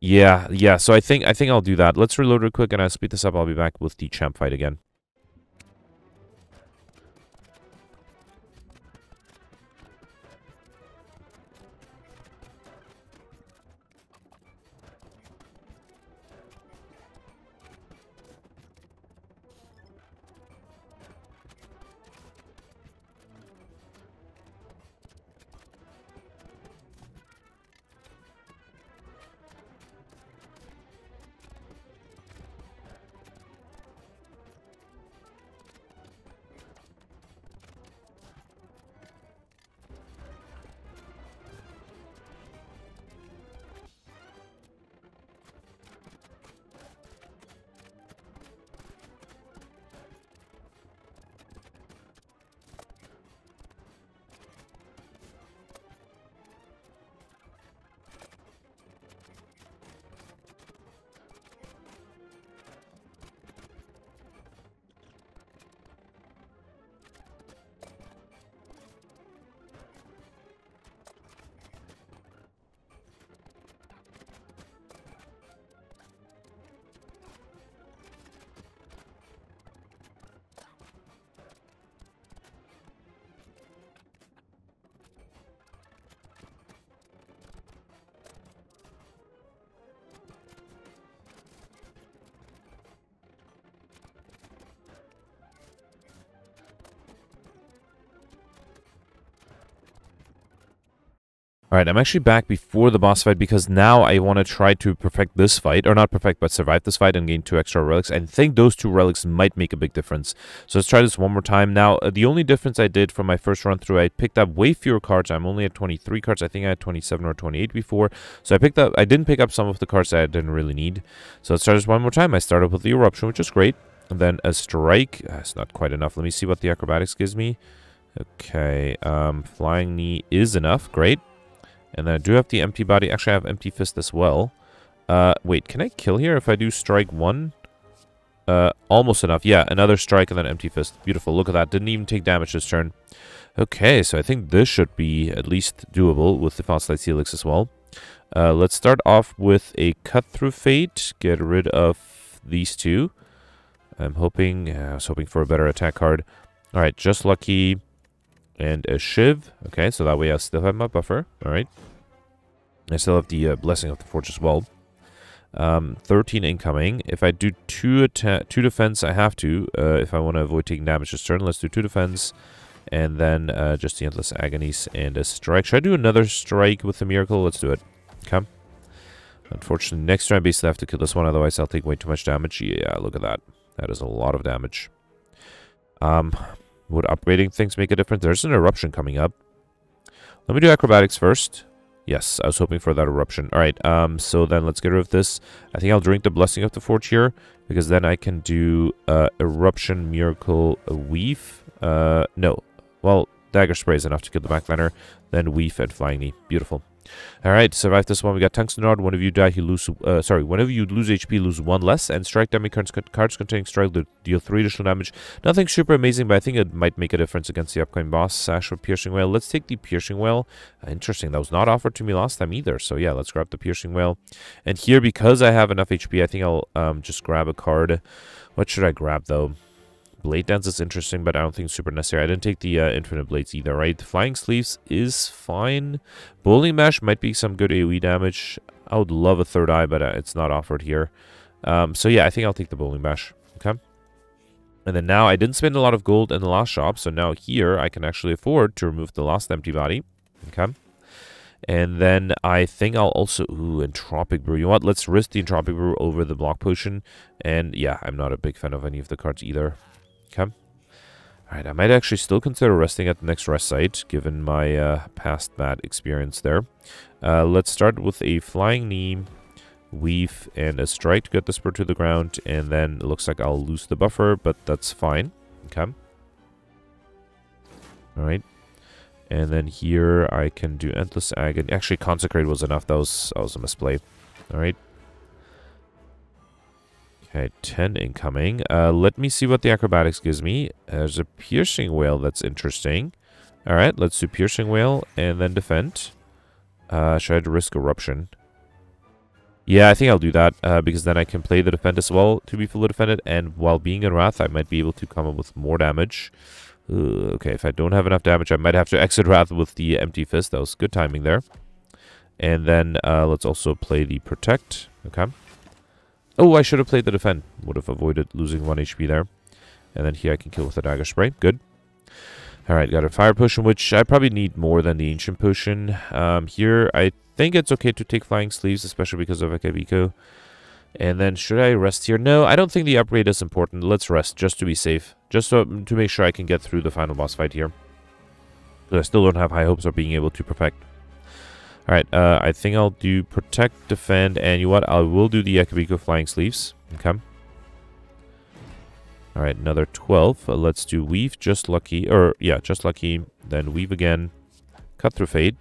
Yeah, yeah. So I think I think I'll do that. Let's reload real quick, and I'll speed this up. I'll be back with the champ fight again. Alright, I'm actually back before the boss fight because now I want to try to perfect this fight, or not perfect, but survive this fight and gain two extra relics. I think those two relics might make a big difference. So let's try this one more time. Now, uh, the only difference I did from my first run through, I picked up way fewer cards. I'm only at 23 cards. I think I had 27 or 28 before. So I picked up, I didn't pick up some of the cards that I didn't really need. So let's try this one more time. I started with the Eruption, which is great. And then a Strike. That's uh, not quite enough. Let me see what the Acrobatics gives me. Okay, um, Flying Knee is enough. Great. And then I do have the empty body. Actually, I have empty fist as well. Uh, wait, can I kill here if I do strike one? Uh, almost enough. Yeah, another strike and then empty fist. Beautiful. Look at that. Didn't even take damage this turn. Okay, so I think this should be at least doable with the Fossilized Helix as well. Uh, let's start off with a Cut Through Fate. Get rid of these two. I'm hoping... I was hoping for a better attack card. Alright, Just Lucky and a Shiv. Okay, so that way I still have my buffer. All right. I still have the uh, Blessing of the Forge as well. Um, 13 incoming. If I do two attack, two defense, I have to. Uh, if I want to avoid taking damage this turn, let's do two defense, and then uh, just the endless agonies and a strike. Should I do another strike with the miracle? Let's do it. Okay. Unfortunately, next turn I basically have to kill this one, otherwise I'll take way too much damage. Yeah, look at that. That is a lot of damage. Um, would upgrading things make a difference? There's an eruption coming up. Let me do acrobatics first. Yes, I was hoping for that eruption. All right, um, so then let's get rid of this. I think I'll drink the Blessing of the Forge here, because then I can do uh, Eruption, Miracle, Weave. Uh, no, well, Dagger Spray is enough to kill the backliner. Then Weave and Flying Knee. Beautiful. All right, survive this one. We got Tungsten Rod. Whenever you die, you lose. Uh, sorry, whenever you lose HP, lose one less. And strike damage cards, cards containing strike deal three additional damage. Nothing super amazing, but I think it might make a difference against the upcoming boss. Sash or Piercing Wail. Let's take the Piercing Wail. Uh, interesting. That was not offered to me last time either. So yeah, let's grab the Piercing Wail. And here, because I have enough HP, I think I'll um, just grab a card. What should I grab though? Blade Dance is interesting, but I don't think super necessary. I didn't take the uh, Infinite Blades either, right? Flying Sleeves is fine. Bowling Bash might be some good AoE damage. I would love a Third Eye, but uh, it's not offered here. Um, so yeah, I think I'll take the Bowling Bash. Okay. And then now I didn't spend a lot of gold in the last shop, so now here I can actually afford to remove the last empty body. Okay. And then I think I'll also... Ooh, Entropic Brew. You know what? Let's risk the Entropic Brew over the Block Potion. And yeah, I'm not a big fan of any of the cards either. Okay. Alright, I might actually still consider resting at the next rest site, given my uh, past bad experience there. Uh, let's start with a Flying Knee, Weave, and a Strike to get the Spur to the ground, and then it looks like I'll lose the buffer, but that's fine. Okay. Alright. And then here I can do Endless Agony. Actually, Consecrate was enough. That was, that was a misplay. Alright. Okay, 10 incoming. Uh, let me see what the acrobatics gives me. There's a piercing wail that's interesting. Alright, let's do piercing wail and then defend. Uh, should I risk eruption? Yeah, I think I'll do that, uh, because then I can play the defend as well to be fully defended, and while being in Wrath, I might be able to come up with more damage. Uh, okay, if I don't have enough damage, I might have to exit Wrath with the Empty Fist. That was good timing there. And then uh, let's also play the Protect. Okay. Oh, I should have played the defend. Would have avoided losing 1 HP there. And then here I can kill with a dagger spray. Good. Alright, got a fire potion, which I probably need more than the ancient potion. Um, here, I think it's okay to take flying sleeves, especially because of Akabeko. And then, should I rest here? No, I don't think the upgrade is important. Let's rest, just to be safe. Just so, to make sure I can get through the final boss fight here. I still don't have high hopes of being able to perfect Alright, uh, I think I'll do Protect, Defend, and you know what? I will do the Akabeko Flying Sleeves. Okay. Alright, another 12. Uh, let's do Weave, Just Lucky, or yeah, Just Lucky, then Weave again, Cut Through Fate,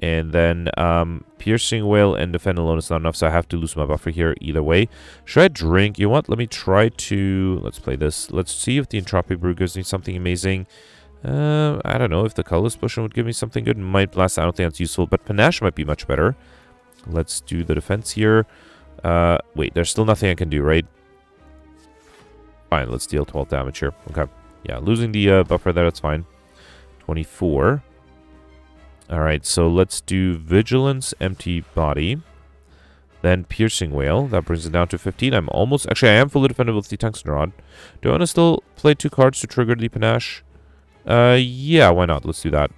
and then um, Piercing Wail and Defend alone is not enough, so I have to lose my buffer here either way. Should I drink? You know what? Let me try to... Let's play this. Let's see if the Entropic Brew gives me something amazing. Uh, I don't know if the colorless potion would give me something good. Mind Blast. I don't think that's useful, but panache might be much better. Let's do the defense here. Uh, wait, there's still nothing I can do, right? Fine, let's deal 12 damage here. Okay. Yeah, losing the uh, buffer there, that's fine. 24. Alright, so let's do Vigilance, Empty Body. Then Piercing Wail. That brings it down to 15. I'm almost... Actually, I am fully defended with the Tungsten Rod. Do I want to still play two cards to trigger the Panache? Uh, yeah, why not? Let's do that.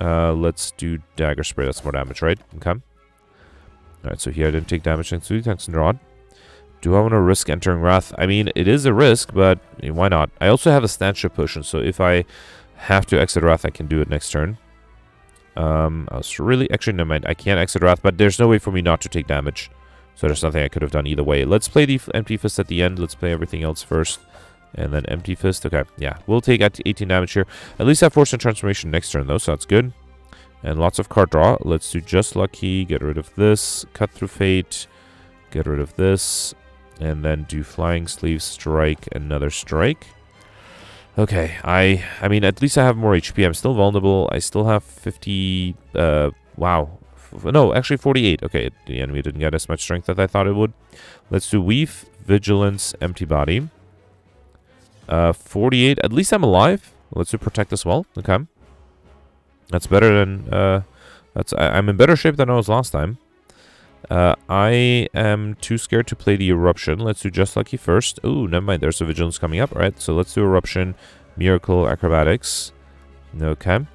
Uh, let's do Dagger Spray. That's more damage, right? Okay. Alright, so here I didn't take damage thanks to the Tungsten Rod. Do I want to risk entering Wrath? I mean, it is a risk, but why not? I also have a Stance Potion, so if I have to exit Wrath, I can do it next turn. Um, I was really... Actually, no mind. I can't exit Wrath, but there's no way for me not to take damage. So there's nothing I could have done either way. Let's play the Empty Fist at the end. Let's play everything else first. And then Empty Fist. Okay, yeah. We'll take 18 damage here. At least have Force and Transformation next turn, though, so that's good. And lots of card draw. Let's do Just Lucky. Get rid of this. Cut Through Fate. Get rid of this. And then do Flying Sleeve Strike. Another Strike. Okay, I I mean, at least I have more HP. I'm still vulnerable. I still have 50... Uh, wow. no, actually 48. Okay, the enemy didn't get as much strength as I thought it would. Let's do Weave, Vigilance, Empty Body. Uh, 48. At least I'm alive. Let's do Protect as well. Okay. That's better than... Uh, that's I, I'm in better shape than I was last time. Uh, I am too scared to play the Eruption. Let's do Just Lucky first. Oh, never mind. There's a Vigilance coming up. All right, so let's do Eruption, Miracle, Acrobatics. Okay.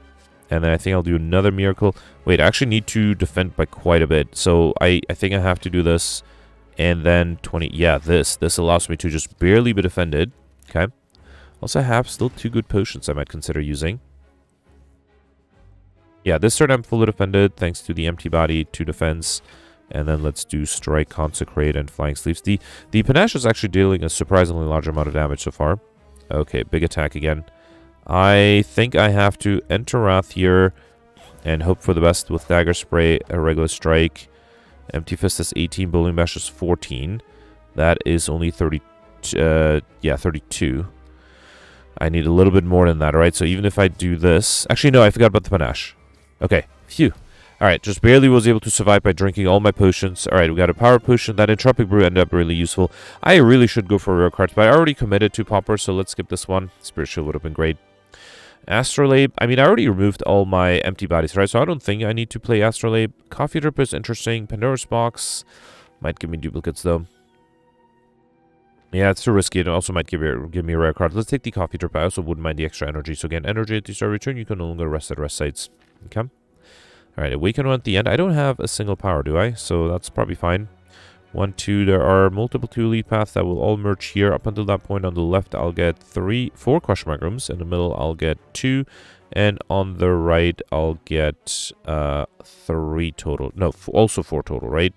And then I think I'll do another Miracle. Wait, I actually need to defend by quite a bit. So I, I think I have to do this. And then 20... Yeah, this. This allows me to just barely be defended. Okay. Also, have still two good potions I might consider using. Yeah, this turn I'm fully defended thanks to the empty body, two defense. And then let's do Strike, Consecrate, and Flying Sleeves. The, the Panache is actually dealing a surprisingly large amount of damage so far. Okay, big attack again. I think I have to enter Wrath here and hope for the best with Dagger Spray, a regular Strike. Empty Fist is 18, Bowling Bash is 14. That is only 30, uh, yeah, 32. I need a little bit more than that, all right? So even if I do this... Actually, no, I forgot about the Panache. Okay, phew. Alright, just barely was able to survive by drinking all my potions. Alright, we got a power potion. That Entropic Brew ended up really useful. I really should go for rare cards, but I already committed to Pauper, so let's skip this one. Spiritual would have been great. Astrolabe. I mean, I already removed all my empty bodies, right? So I don't think I need to play Astrolabe. Coffee Drip is interesting. Pandora's Box. Might give me duplicates, though. Yeah, it's too risky. It also might give, you, give me a rare card. Let's take the Coffee Drip. I also wouldn't mind the extra energy. So again, energy at the start return. You can no longer rest at rest sites. Okay. Alright, Awaken one at the end. I don't have a single power, do I? So that's probably fine. One, two, there are multiple two lead paths that will all merge here. Up until that point on the left, I'll get three, four crush rooms. In the middle, I'll get two. And on the right, I'll get uh, three total. No, also four total, right?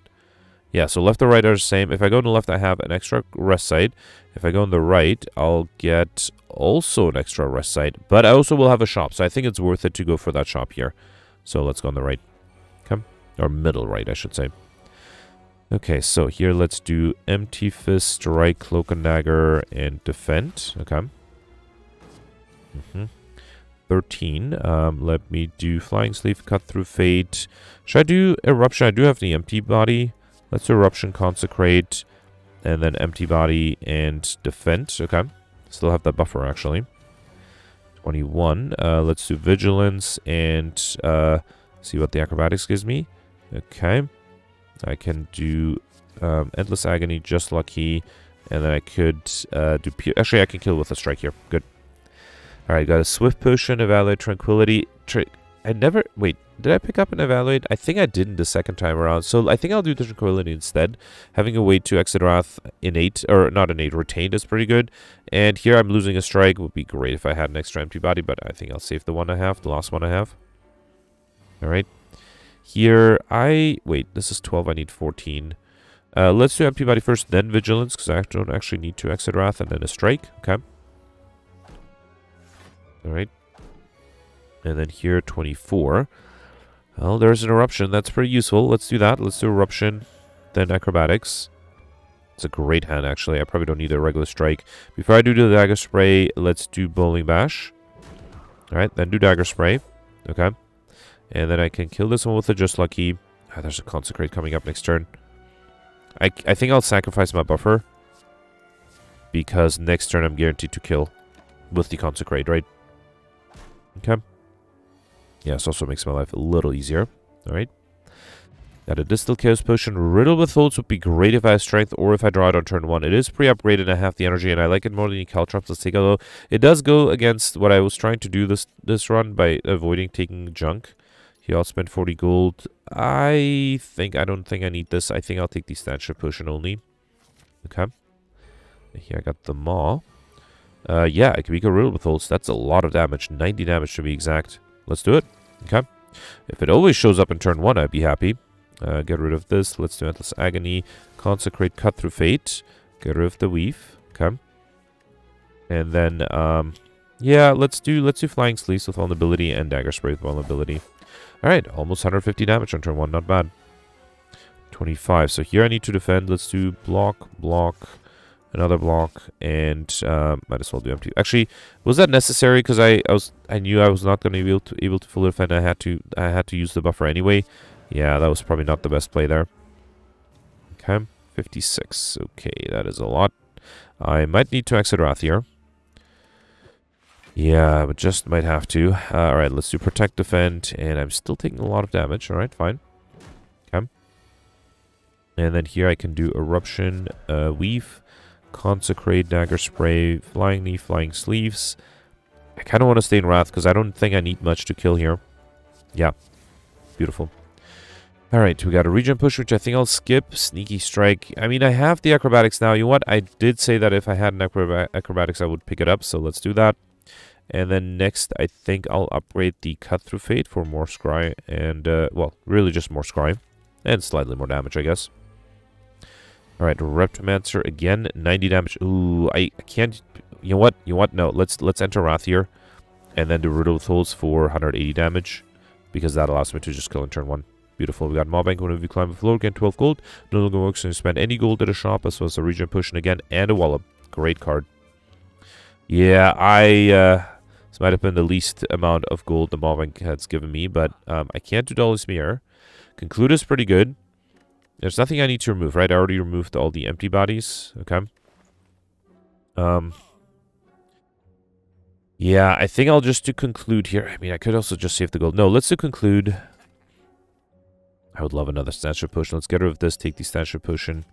Yeah, so left and right are the same. If I go on the left, I have an extra rest site. If I go on the right, I'll get also an extra rest site. But I also will have a shop, so I think it's worth it to go for that shop here. So let's go on the right. Come. Or middle right, I should say. Okay, so here let's do Empty Fist, Right Cloak and Dagger, and Defend. Okay. Mm -hmm. 13. Um, let me do Flying Sleeve, Cut Through Fate. Should I do Eruption? I do have the Empty Body. Let's do Eruption, Consecrate, and then Empty Body and Defend. Okay. Still have that buffer, actually. 21. Uh, let's do Vigilance and uh, see what the Acrobatics gives me. Okay. I can do um, Endless Agony, Just Lucky, and then I could uh, do... Actually, I can kill with a Strike here. Good. Alright, got a Swift Potion, Evaluate Tranquility. Tra I never... Wait, did I pick up and Evaluate? I think I didn't the second time around. So I think I'll do the Tranquility instead. Having a way to exit Wrath innate, or not innate, retained is pretty good. And here I'm losing a strike. Would be great if I had an extra empty body, but I think I'll save the one I have, the last one I have. Alright. Here, I... Wait, this is 12, I need 14. Uh, let's do empty body first, then vigilance, because I don't actually need to exit Wrath, and then a strike. Okay. Alright. And then here, 24. Well, there's an eruption. That's pretty useful. Let's do that. Let's do eruption, then acrobatics. It's a great hand, actually. I probably don't need a regular strike. Before I do the dagger spray, let's do bowling bash. Alright, then do dagger spray. Okay. And then I can kill this one with a just lucky. Ah, there's a consecrate coming up next turn. I, I think I'll sacrifice my buffer. Because next turn I'm guaranteed to kill with the consecrate, right? Okay. Yeah, this also makes my life a little easier. Alright. Got a Distilled Chaos Potion. Riddle with Holes would be great if I have Strength or if I draw it on turn 1. It is pre-upgraded and I have the energy and I like it more than the Caltrops. Let's take a look. It does go against what I was trying to do this this run by avoiding taking junk. He all spent 40 gold. I think, I don't think I need this. I think I'll take the stature potion only. Okay. Here I got the Maw. Uh, yeah, it be riddled with holes. That's a lot of damage. 90 damage to be exact. Let's do it. Okay. If it always shows up in turn 1, I'd be happy. Uh, get rid of this. Let's do Endless Agony. Consecrate Cut Through Fate. Get rid of the Weave. Okay. And then, um, yeah, let's do let's do Flying Sleeves with vulnerability and Dagger Spray with vulnerability. Alright, almost 150 damage on turn 1. Not bad. 25. So here I need to defend. Let's do block, block, another block, and uh, might as well do empty. Actually, was that necessary? Because I, I was I knew I was not going to be able to able to fully defend. I had to I had to use the buffer anyway. Yeah, that was probably not the best play there. Okay, 56. Okay, that is a lot. I might need to exit Wrath here. Yeah, but just might have to. Uh, Alright, let's do Protect Defend, and I'm still taking a lot of damage. Alright, fine. Okay. And then here I can do Eruption, uh, Weave, Consecrate, Dagger Spray, Flying Knee, Flying Sleeves. I kind of want to stay in Wrath, because I don't think I need much to kill here. Yeah. Beautiful. Alright, we got a regen push, which I think I'll skip. Sneaky strike. I mean, I have the acrobatics now. You know what? I did say that if I had an acrobatics, I would pick it up, so let's do that. And then next, I think I'll upgrade the Cut Through Fate for more Scry and, uh, well, really just more Scry. And slightly more damage, I guess. Alright, Reptomancer again, 90 damage. Ooh, I, I can't... You know what? You know what? No, let's let's enter Wrath here. And then do Riddle Holes for 180 damage. Because that allows me to just kill in turn 1. Beautiful. We got Maw Bank whenever you climb the floor, again 12 gold. No longer works when you spend any gold at a shop, as well as a regen pushing again, and a Wallop. Great card. Yeah, I... Uh, this might have been the least amount of gold the Mobbing has given me, but um, I can't do Dolly's Mirror. Conclude is pretty good. There's nothing I need to remove, right? I already removed all the empty bodies. Okay. Um. Yeah, I think I'll just do conclude here. I mean, I could also just save the gold. No, let's do conclude. I would love another stature potion. Let's get rid of this, take the stature potion.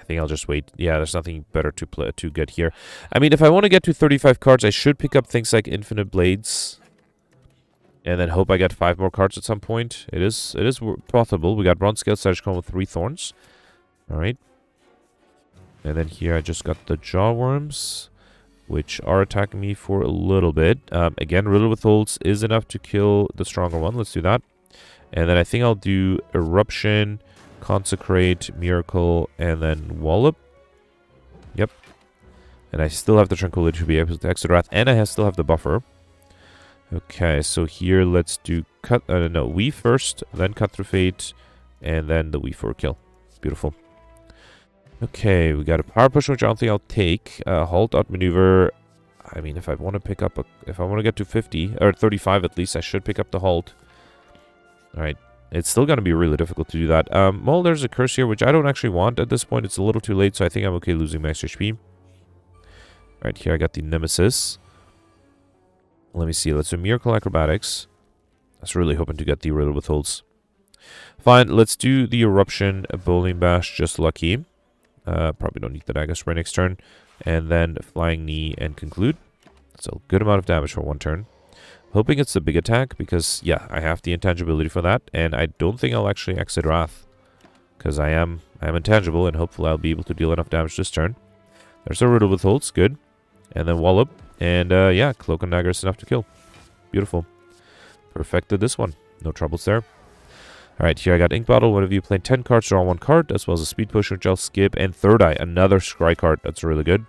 I think I'll just wait. Yeah, there's nothing better to play to get here. I mean, if I want to get to 35 cards, I should pick up things like Infinite Blades. And then hope I get five more cards at some point. It is it is profitable. We got Bronze Scale Sagicon with three thorns. Alright. And then here I just got the Jawworms, which are attacking me for a little bit. Um, again, Riddle with Holes is enough to kill the stronger one. Let's do that. And then I think I'll do Eruption, Consecrate, Miracle, and then Wallop. Yep. And I still have the Tranquility to be able to exit Wrath, and I still have the buffer. Okay, so here let's do cut, uh, no, Weave first, then Cut Through Fate, and then the Weave for a kill. Beautiful. Okay, we got a Power Push, which I don't think I'll take. Uh, halt, Outmaneuver. I mean, if I want to pick up, a, if I want to get to 50, or 35 at least, I should pick up the Halt. Alright, it's still going to be really difficult to do that. Um, well, there's a curse here, which I don't actually want at this point. It's a little too late, so I think I'm okay losing max HP. Alright, here I got the Nemesis. Let me see. Let's do Miracle Acrobatics. I was really hoping to get the Riddle with Holes. Fine, let's do the Eruption, Bowling Bash, just lucky. Uh, probably don't need the Dagger Spray next turn. And then Flying Knee and Conclude. A good amount of damage for one turn. Hoping it's a big attack because, yeah, I have the intangibility for that. And I don't think I'll actually exit Wrath. Because I am I am intangible and hopefully I'll be able to deal enough damage this turn. There's a Riddle with Holes, good. And then Wallop. And, uh, yeah, Cloak and Dagger is enough to kill. Beautiful. Perfected this one. No troubles there. Alright, here I got Ink Bottle. Whenever you play 10 cards, draw one card, as well as a Speed Potion, which I'll skip. And Third Eye, another Scry card. That's really good.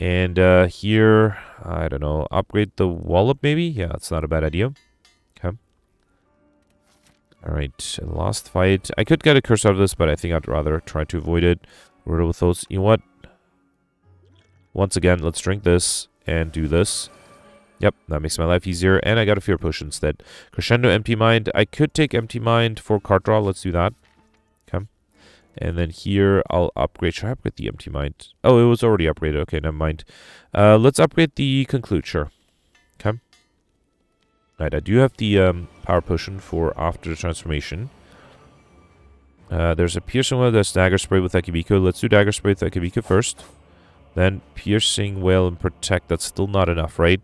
And uh, here, I don't know, upgrade the Wallop maybe? Yeah, that's not a bad idea. Okay. Alright, last fight. I could get a curse out of this, but I think I'd rather try to avoid it. Riddle with those. You know what? Once again, let's drink this and do this. Yep, that makes my life easier. And I got a Fear Push instead. Crescendo, Empty Mind. I could take Empty Mind for card draw. Let's do that. Come. And then here, I'll upgrade. Should I upgrade the empty mind? Oh, it was already upgraded. Okay, never mind. Uh, let's upgrade the conclude, sure. Okay. Right, I do have the um, power potion for after the transformation. Uh, there's a piercing wail, there's dagger spray with Akabeko. Let's do dagger spray with Akabeko first. Then piercing wail and protect. That's still not enough, right?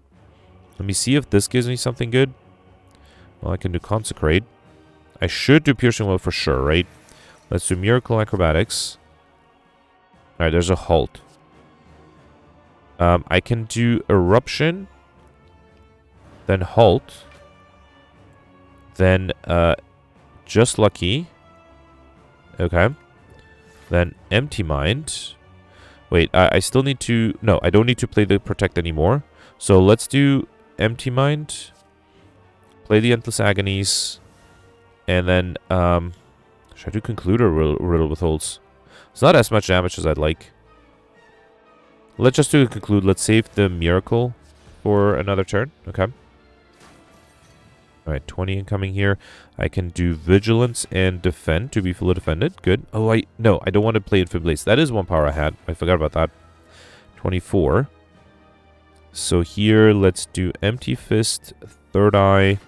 Let me see if this gives me something good. Well, I can do Consecrate. I should do Piercing Wail for sure, right? Let's do Miracle Acrobatics. Alright, there's a Halt. Um, I can do Eruption. Then Halt. Then, uh, Just Lucky. Okay. Then Empty Mind. Wait, I, I still need to... No, I don't need to play the Protect anymore. So let's do Empty Mind. Play the Endless Agonies. And then, um... Should I do Conclude or Riddle with Holes? It's not as much damage as I'd like. Let's just do Conclude. Let's save the Miracle for another turn. Okay. Alright, 20 incoming here. I can do Vigilance and Defend to be fully defended. Good. Oh, I... No, I don't want to play Infinite Blades. That is one power I had. I forgot about that. 24. So here, let's do Empty Fist, Third Eye.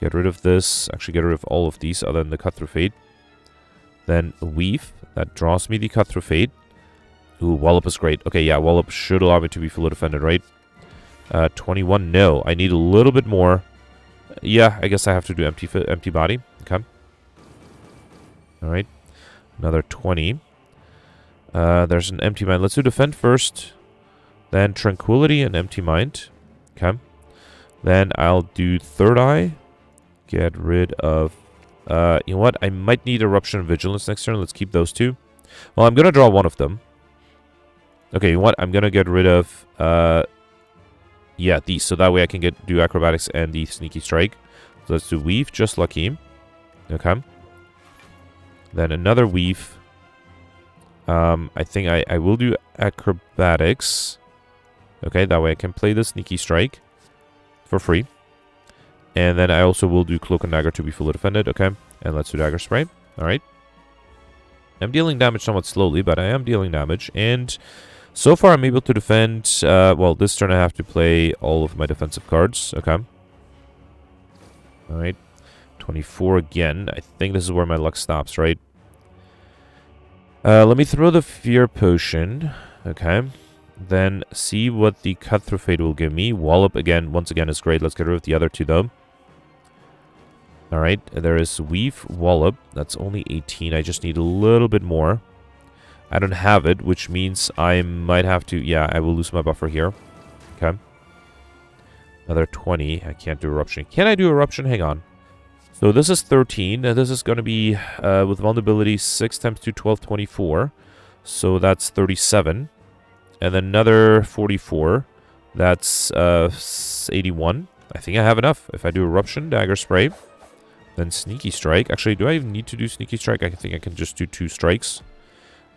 Get rid of this. Actually, get rid of all of these other than the Cut Through Fate. Then Weave. That draws me the Cut Through Fate. Ooh, Wallop is great. Okay, yeah, Wallop should allow me to be fully defended, right? Uh, 21. No, I need a little bit more. Yeah, I guess I have to do empty empty body. Okay. All right. Another 20. Uh, there's an empty mind. Let's do defend first. Then tranquility and empty mind. Okay. Then I'll do third eye. Get rid of... Uh, you know what? I might need eruption and vigilance next turn. Let's keep those two. Well, I'm going to draw one of them. Okay, you know what? I'm going to get rid of... Uh, yeah, these. So that way I can get do acrobatics and the sneaky strike. So let's do weave, just lucky. Okay. Then another weave. Um, I think I, I will do acrobatics. Okay, that way I can play the sneaky strike for free. And then I also will do cloak and dagger to be fully defended. Okay, and let's do dagger spray. All right. I'm dealing damage somewhat slowly, but I am dealing damage. And so far, I'm able to defend... Uh, well, this turn I have to play all of my defensive cards. Okay. Alright. 24 again. I think this is where my luck stops, right? Uh, let me throw the Fear Potion. Okay. Then see what the Cut Through Fate will give me. Wallop, again, once again, is great. Let's get rid of the other two, though. Alright, there is Weave, Wallop. That's only 18. I just need a little bit more. I don't have it, which means I might have to... Yeah, I will lose my buffer here. Okay. Another 20. I can't do Eruption. Can I do Eruption? Hang on. So this is 13. Uh, this is going to be, uh, with vulnerability, 6 times 2, 12, 24. So that's 37. And then another 44. That's uh, 81. I think I have enough. If I do Eruption, Dagger Spray, then Sneaky Strike. Actually, do I even need to do Sneaky Strike? I think I can just do two strikes.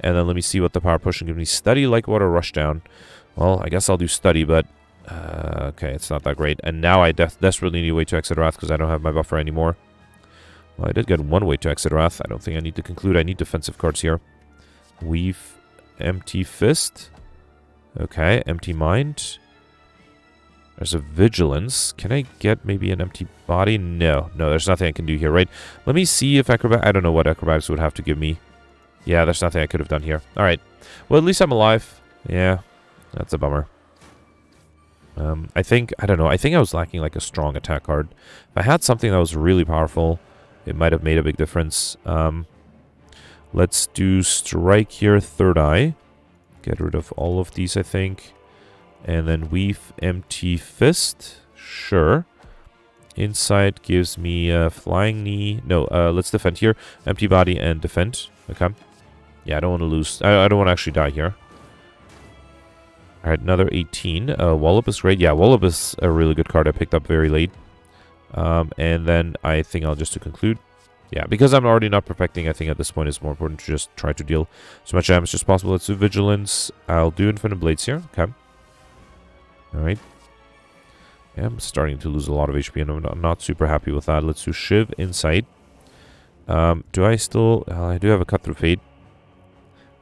And then let me see what the power potion gives me. Study, like water, rush down. Well, I guess I'll do study, but... Uh, okay, it's not that great. And now I de desperately need a way to exit Wrath because I don't have my buffer anymore. Well, I did get one way to exit Wrath. I don't think I need to conclude. I need defensive cards here. Weave, Empty Fist. Okay, Empty Mind. There's a Vigilance. Can I get maybe an Empty Body? No, no, there's nothing I can do here, right? Let me see if Acrobat... I don't know what Acrobatics would have to give me. Yeah, there's nothing I could have done here. Alright. Well, at least I'm alive. Yeah, that's a bummer. Um, I think, I don't know, I think I was lacking like a strong attack card. If I had something that was really powerful, it might have made a big difference. Um, let's do strike here, third eye. Get rid of all of these, I think. And then weave empty fist. Sure. Insight gives me a flying knee. No, uh, let's defend here. Empty body and defend. Okay. Yeah, I don't want to lose. I, I don't want to actually die here. Alright, another 18. Uh, Wallop is great. Yeah, Wallop is a really good card I picked up very late. Um, and then I think I'll just to conclude. Yeah, because I'm already not perfecting, I think at this point it's more important to just try to deal as much damage as possible. Let's do Vigilance. I'll do Infinite Blades here. Okay. Alright. Yeah, I'm starting to lose a lot of HP and I'm not, I'm not super happy with that. Let's do Shiv Insight. Um, do I still... Uh, I do have a Cut Through Fate.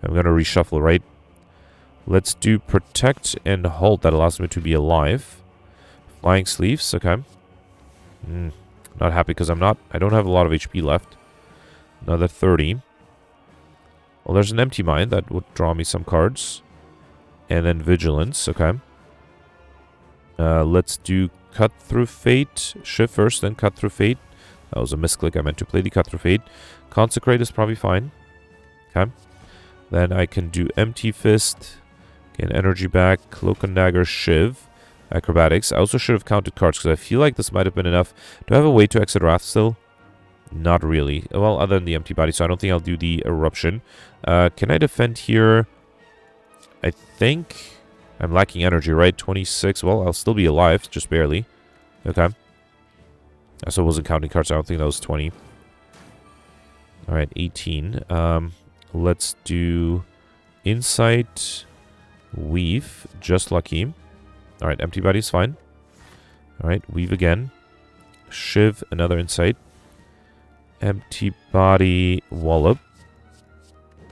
I'm to reshuffle, right? Let's do Protect and Halt. That allows me to be alive. Flying Sleeves, okay. Mm, not happy because I'm not... I don't have a lot of HP left. Another 30. Well, there's an Empty Mind. That would draw me some cards. And then Vigilance, okay. Uh, let's do Cut Through Fate. Shift first, then Cut Through Fate. That was a misclick. I meant to play the Cut Through Fate. Consecrate is probably fine. Okay. Then I can do Empty Fist. Gain energy back. Cloak and Dagger Shiv. Acrobatics. I also should have counted cards because I feel like this might have been enough. Do I have a way to exit Wrath still? Not really. Well, other than the empty body, so I don't think I'll do the eruption. Uh, can I defend here? I think I'm lacking energy, right? 26. Well, I'll still be alive, just barely. Okay. I still wasn't counting cards. I don't think that was 20. All right, 18. Um, let's do Insight, Weave, just lucky. All right, empty body's fine. All right, Weave again. Shiv, another Insight. Empty body, Wallop.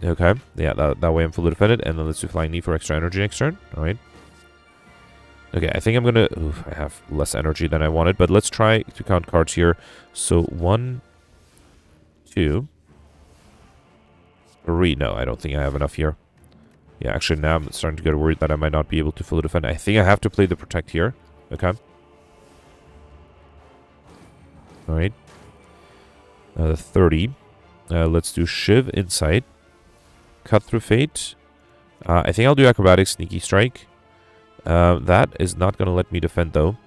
Okay, yeah, that, that way I'm fully defended. And then let's do Flying Knee for extra energy next turn. All right. Okay, I think I'm gonna... Oof, I have less energy than I wanted, but let's try to count cards here. So, one, two, three. No, I don't think I have enough here. Yeah, actually, now I'm starting to get worried that I might not be able to fully defend. I think I have to play the Protect here. Okay. Alright. Uh, 30. Uh, let's do Shiv Insight. Cut Through Fate. Uh, I think I'll do Acrobatics, Sneaky Strike. Uh, that is not going to let me defend, though.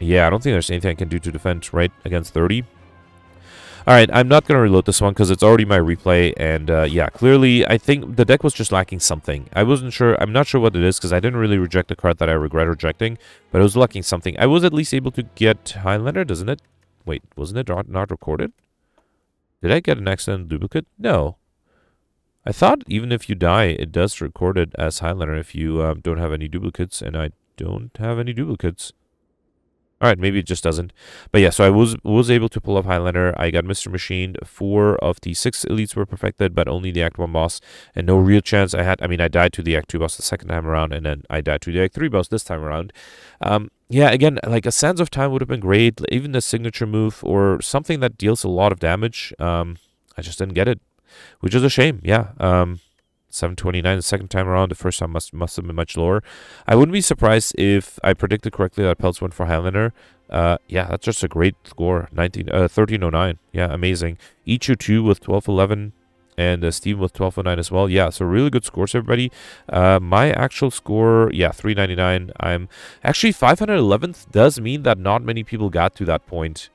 Yeah, I don't think there's anything I can do to defend, right, against 30. Alright, I'm not going to reload this one because it's already my replay, and uh, yeah, clearly, I think the deck was just lacking something. I wasn't sure, I'm not sure what it is because I didn't really reject a card that I regret rejecting, but it was lacking something. I was at least able to get Highlander, doesn't it? Wait, wasn't it not recorded? Did I get an accident duplicate? No. I thought even if you die, it does record it as Highlander if you um, don't have any duplicates, and I don't have any duplicates. Alright, maybe it just doesn't. But yeah, so I was was able to pull off Highlander. I got Mr. Machined. Four of the six elites were perfected, but only the Act 1 boss. And no real chance I had. I mean, I died to the Act 2 boss the second time around, and then I died to the Act 3 boss this time around. Um, yeah, again, like a Sands of Time would have been great. Even the signature move or something that deals a lot of damage. Um, I just didn't get it, which is a shame. Yeah. Um, 729 the second time around. The first time must must have been much lower. I wouldn't be surprised if I predicted correctly that Pelts went for Highlander. Uh, yeah, that's just a great score. 19, uh, 1309. Yeah, amazing. Ichu 2 with 1211 and uh, with 1209 as well. Yeah, so really good scores, everybody. Uh, my actual score, yeah, 399. I'm actually 511th does mean that not many people got to that point.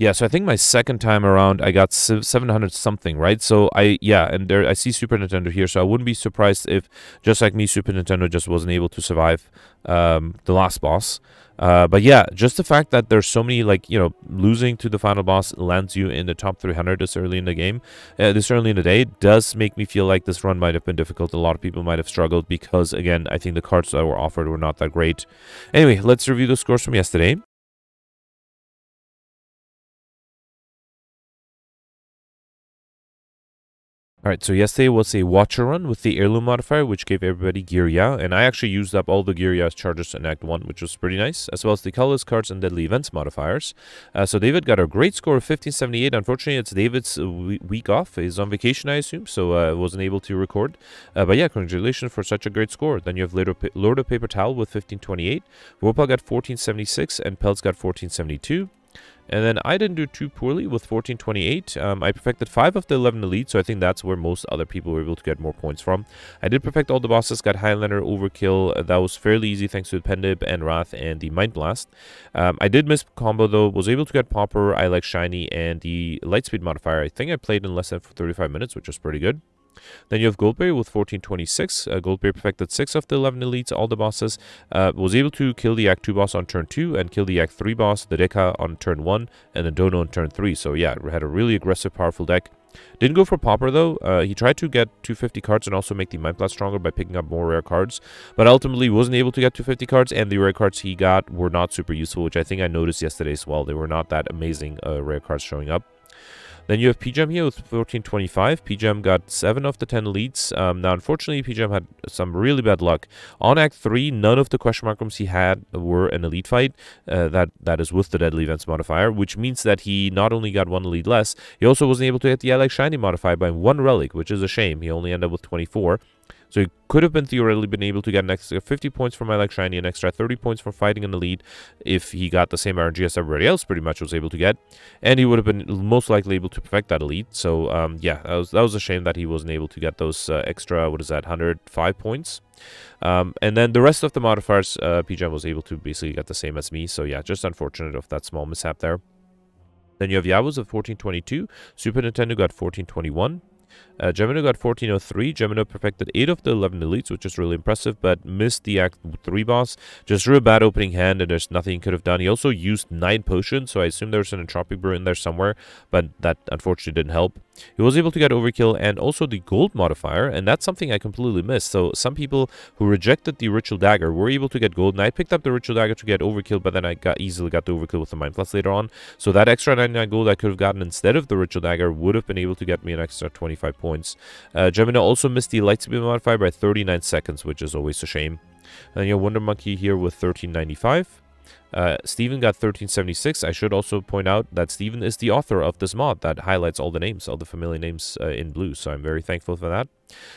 Yeah, so I think my second time around I got 700 something, right? So I yeah, and there I see Super Nintendo here, so I wouldn't be surprised if just like me Super Nintendo just wasn't able to survive um, the last boss. Uh, but yeah, just the fact that there's so many like you know losing to the final boss lands you in the top 300 this early in the game, uh, this early in the day does make me feel like this run might have been difficult. A lot of people might have struggled because again I think the cards that were offered were not that great. Anyway, let's review the scores from yesterday. Alright, so yesterday was a Watcher run with the Heirloom modifier, which gave everybody Girya, and I actually used up all the Girya's charges in Act 1, which was pretty nice, as well as the Colorless cards and Deadly Events modifiers. Uh, so David got a great score of 1578. Unfortunately, it's David's uh, week off. He's on vacation, I assume, so uh, wasn't able to record. Uh, but yeah, congratulations for such a great score. Then you have Lord of Paper Towel with 1528, Wopal got 1476, and Peltz got 1472. And then I didn't do too poorly with 1428. Um, I perfected 5 of the 11 elites, so I think that's where most other people were able to get more points from. I did perfect all the bosses, got Highlander, Overkill. Uh, that was fairly easy thanks to the Pen Nib and Wrath and the Mind Blast. Um, I did miss combo though, was able to get Pauper, I like Shiny, and the Lightspeed modifier. I think I played in less than 35 minutes, which was pretty good. Then you have Goldberry with 1426. Uh, Goldberry perfected 6 of the 11 elites, all the bosses. Uh, was able to kill the Act 2 boss on turn 2 and kill the Act 3 boss, the Deca, on turn 1 and the Donu on turn 3. So yeah, had a really aggressive, powerful deck. Didn't go for Pauper though. Uh, he tried to get 250 cards and also make the Mind Blast stronger by picking up more rare cards, but ultimately wasn't able to get 250 cards. And the rare cards he got were not super useful, which I think I noticed yesterday as well. They were not that amazing uh, rare cards showing up. Then you have PGM here with 1425. PGM got 7 of the 10 leads. Um, now, unfortunately, PGM had some really bad luck. On Act 3, none of the question mark rooms he had were an elite fight. Uh, that That is with the Deadly Events modifier, which means that he not only got one lead less, he also wasn't able to hit the Like Shiny modifier by one relic, which is a shame. He only ended up with 24. So he could have been theoretically been able to get an extra 50 points from my like shiny, an extra 30 points from fighting in the lead if he got the same RNG as everybody else pretty much was able to get. And he would have been most likely able to perfect that elite. So um, yeah, that was, that was a shame that he wasn't able to get those uh, extra, what is that, 105 points. Um, and then the rest of the modifiers, uh, PGM was able to basically get the same as me. So yeah, just unfortunate of that small mishap there. Then you have Yabuz of 1422. Super Nintendo got 1421. Uh, Gemino got 1403. Gemino perfected 8 of the 11 elites, which is really impressive, but missed the Act 3 boss. Just drew a bad opening hand, and there's nothing he could have done. He also used 9 potions, so I assume there's an Entropic Brew in there somewhere, but that unfortunately didn't help. He was able to get Overkill and also the Gold modifier, and that's something I completely missed. So some people who rejected the Ritual Dagger were able to get Gold, and I picked up the Ritual Dagger to get Overkill, but then I got easily got the Overkill with the Mind Blast later on. So that extra 99 Gold I could have gotten instead of the Ritual Dagger would have been able to get me an extra 25 points. Uh, Gemini also missed the Light Speed modifier by 39 seconds, which is always a shame. And you have Wonder Monkey here with 1395. Uh, Stephen got 1376. I should also point out that Stephen is the author of this mod that highlights all the names, all the familiar names uh, in blue. So I'm very thankful for that.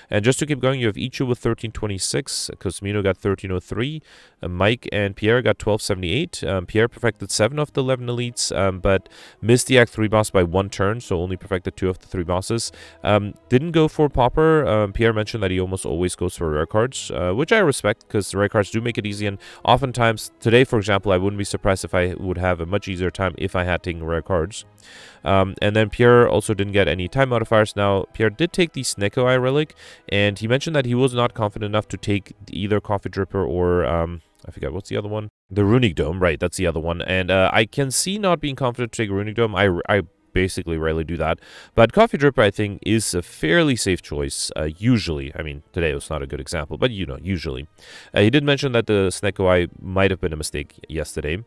And just to keep going, you have Ichu with 1326, Cosmino got 1303, uh, Mike and Pierre got 1278. Um, Pierre perfected 7 of the 11 elites, um, but missed the Act 3 boss by one turn, so only perfected 2 of the 3 bosses. Um, didn't go for Pauper. Um, Pierre mentioned that he almost always goes for rare cards, uh, which I respect, because rare cards do make it easy, and oftentimes, today for example, I wouldn't be surprised if I would have a much easier time if I had taken rare cards. Um, and then Pierre also didn't get any time modifiers. Now, Pierre did take the Snecko Eye Relic, and he mentioned that he was not confident enough to take either Coffee Dripper or... Um, I forget what's the other one. The Runic Dome, right? That's the other one. And uh, I can see not being confident to take Runic Dome. I, I basically rarely do that. But Coffee Dripper, I think, is a fairly safe choice, uh, usually. I mean, today was not a good example, but you know, usually. Uh, he did mention that the Snecko Eye might have been a mistake yesterday.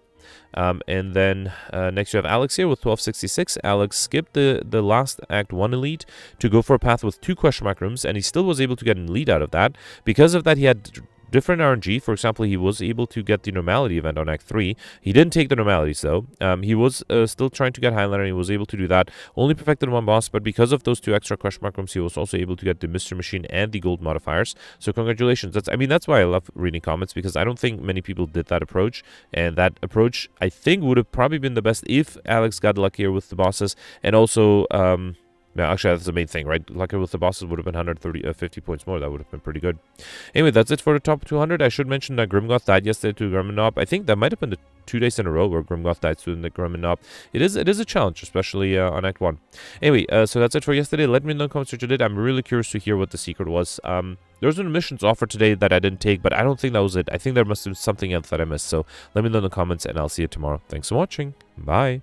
Um, and then uh, next you have Alex here with 1266. Alex skipped the, the last Act 1 Elite to go for a path with two question mark rooms, and he still was able to get an Elite out of that. Because of that, he had different RNG. For example, he was able to get the normality event on Act 3. He didn't take the normalities, though. Um, he was uh, still trying to get Highlander, and he was able to do that. Only perfected one boss, but because of those two extra question mark rooms, he was also able to get the Mystery Machine and the gold modifiers. So congratulations. That's I mean, that's why I love reading comments, because I don't think many people did that approach. And that approach, I think, would have probably been the best if Alex got luckier with the bosses. And also... Um, yeah, actually, that's the main thing, right? Lucky with the bosses would have been 130, uh, 50 points more. That would have been pretty good. Anyway, that's it for the top 200. I should mention that Grimgoth died yesterday to Gremlin I think that might have been the two days in a row where Grimgoth died to the Gremlin It is it is a challenge, especially uh, on Act 1. Anyway, uh, so that's it for yesterday. Let me know in the comments what you did. I'm really curious to hear what the secret was. Um, there was an missions offer today that I didn't take, but I don't think that was it. I think there must have been something else that I missed. So let me know in the comments, and I'll see you tomorrow. Thanks for watching. Bye.